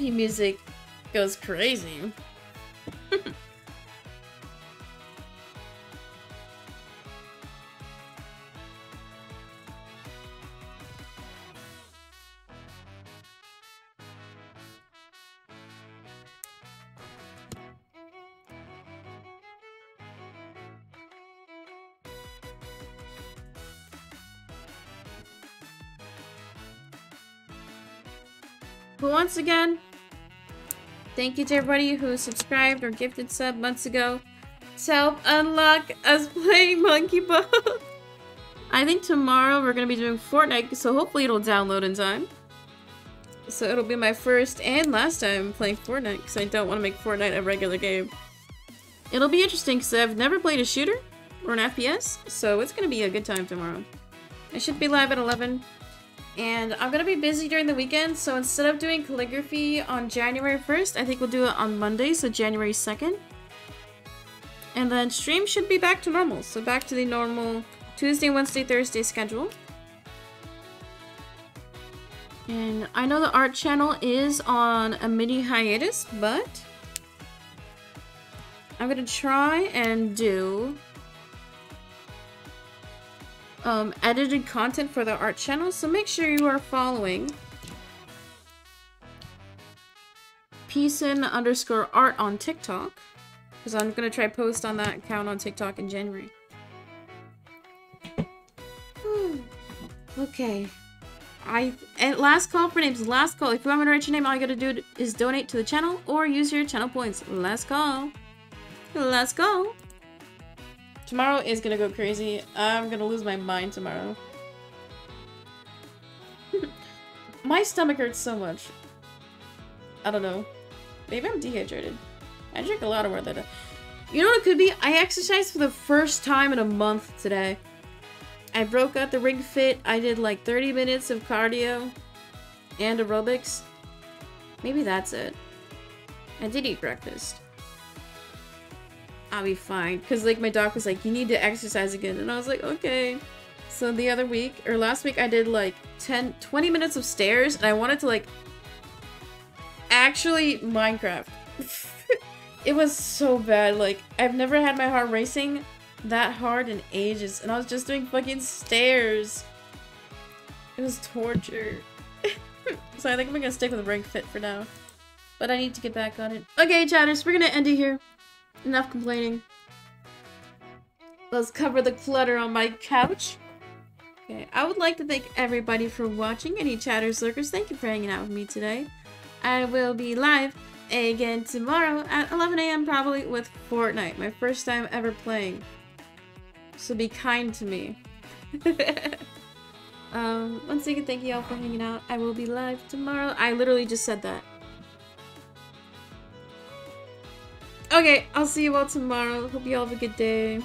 OP music goes crazy. Once again, thank you to everybody who subscribed or gifted sub months ago to help unlock us playing Monkey Ball. I think tomorrow we're going to be doing Fortnite, so hopefully it'll download in time. So it'll be my first and last time playing Fortnite, because I don't want to make Fortnite a regular game. It'll be interesting, because I've never played a shooter or an FPS, so it's going to be a good time tomorrow. I should be live at 11. And I'm gonna be busy during the weekend, so instead of doing calligraphy on January 1st, I think we'll do it on Monday, so January 2nd. And then stream should be back to normal, so back to the normal Tuesday, Wednesday, Thursday schedule. And I know the art channel is on a mini hiatus, but I'm gonna try and do um, edited content for the art channel, so make sure you are following Peacein underscore art on TikTok, because I'm gonna try post on that account on TikTok in January. okay. I and last call for names. Last call. If you want me to write your name, all you gotta do is donate to the channel or use your channel points. Last call. Let's go. Tomorrow is gonna go crazy. I'm gonna lose my mind tomorrow. my stomach hurts so much. I don't know. Maybe I'm dehydrated. I drink a lot of water. You know what it could be? I exercised for the first time in a month today. I broke out the Ring Fit. I did like 30 minutes of cardio and aerobics. Maybe that's it. I did eat breakfast. I'll be fine. Because, like, my doc was like, you need to exercise again. And I was like, okay. So the other week, or last week, I did, like, 10, 20 minutes of stairs. And I wanted to, like, actually Minecraft. it was so bad. Like, I've never had my heart racing that hard in ages. And I was just doing fucking stairs. It was torture. so I think I'm gonna stick with the Ring Fit for now. But I need to get back on it. Okay, chatters, we're gonna end it here. Enough complaining. Let's cover the clutter on my couch. Okay, I would like to thank everybody for watching. Any chatters, lurkers, thank you for hanging out with me today. I will be live again tomorrow at 11 a.m. probably with Fortnite. My first time ever playing. So be kind to me. um, once again, thank you all for hanging out. I will be live tomorrow. I literally just said that. Okay, I'll see you all tomorrow. Hope you all have a good day.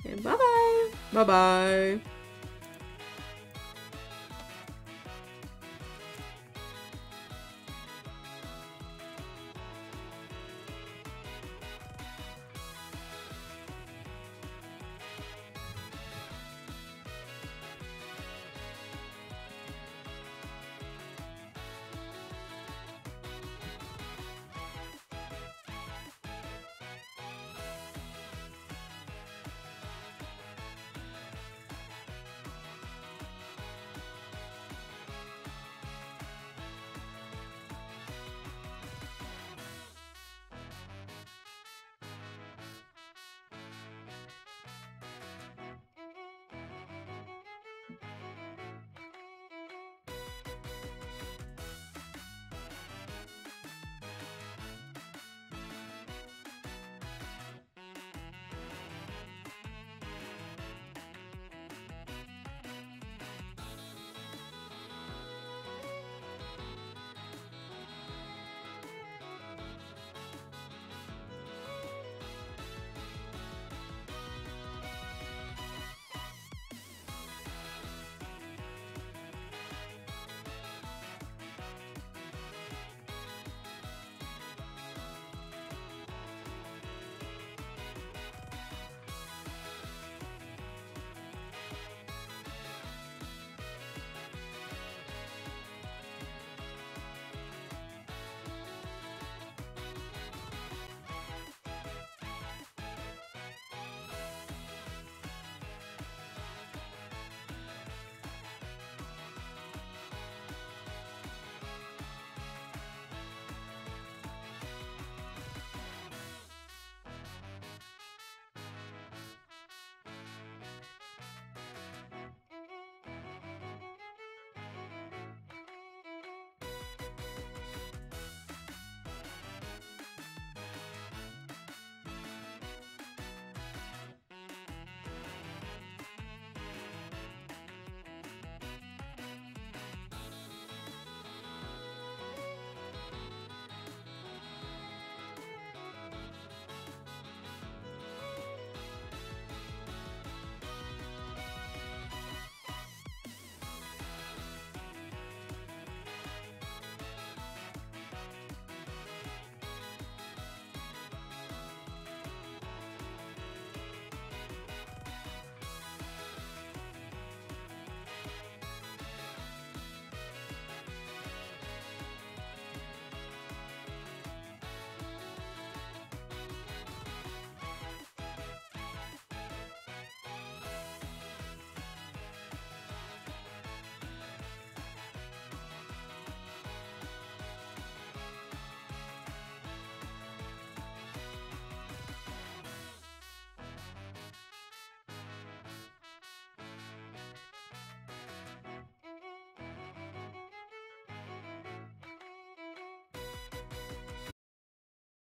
Okay, bye-bye. Bye-bye.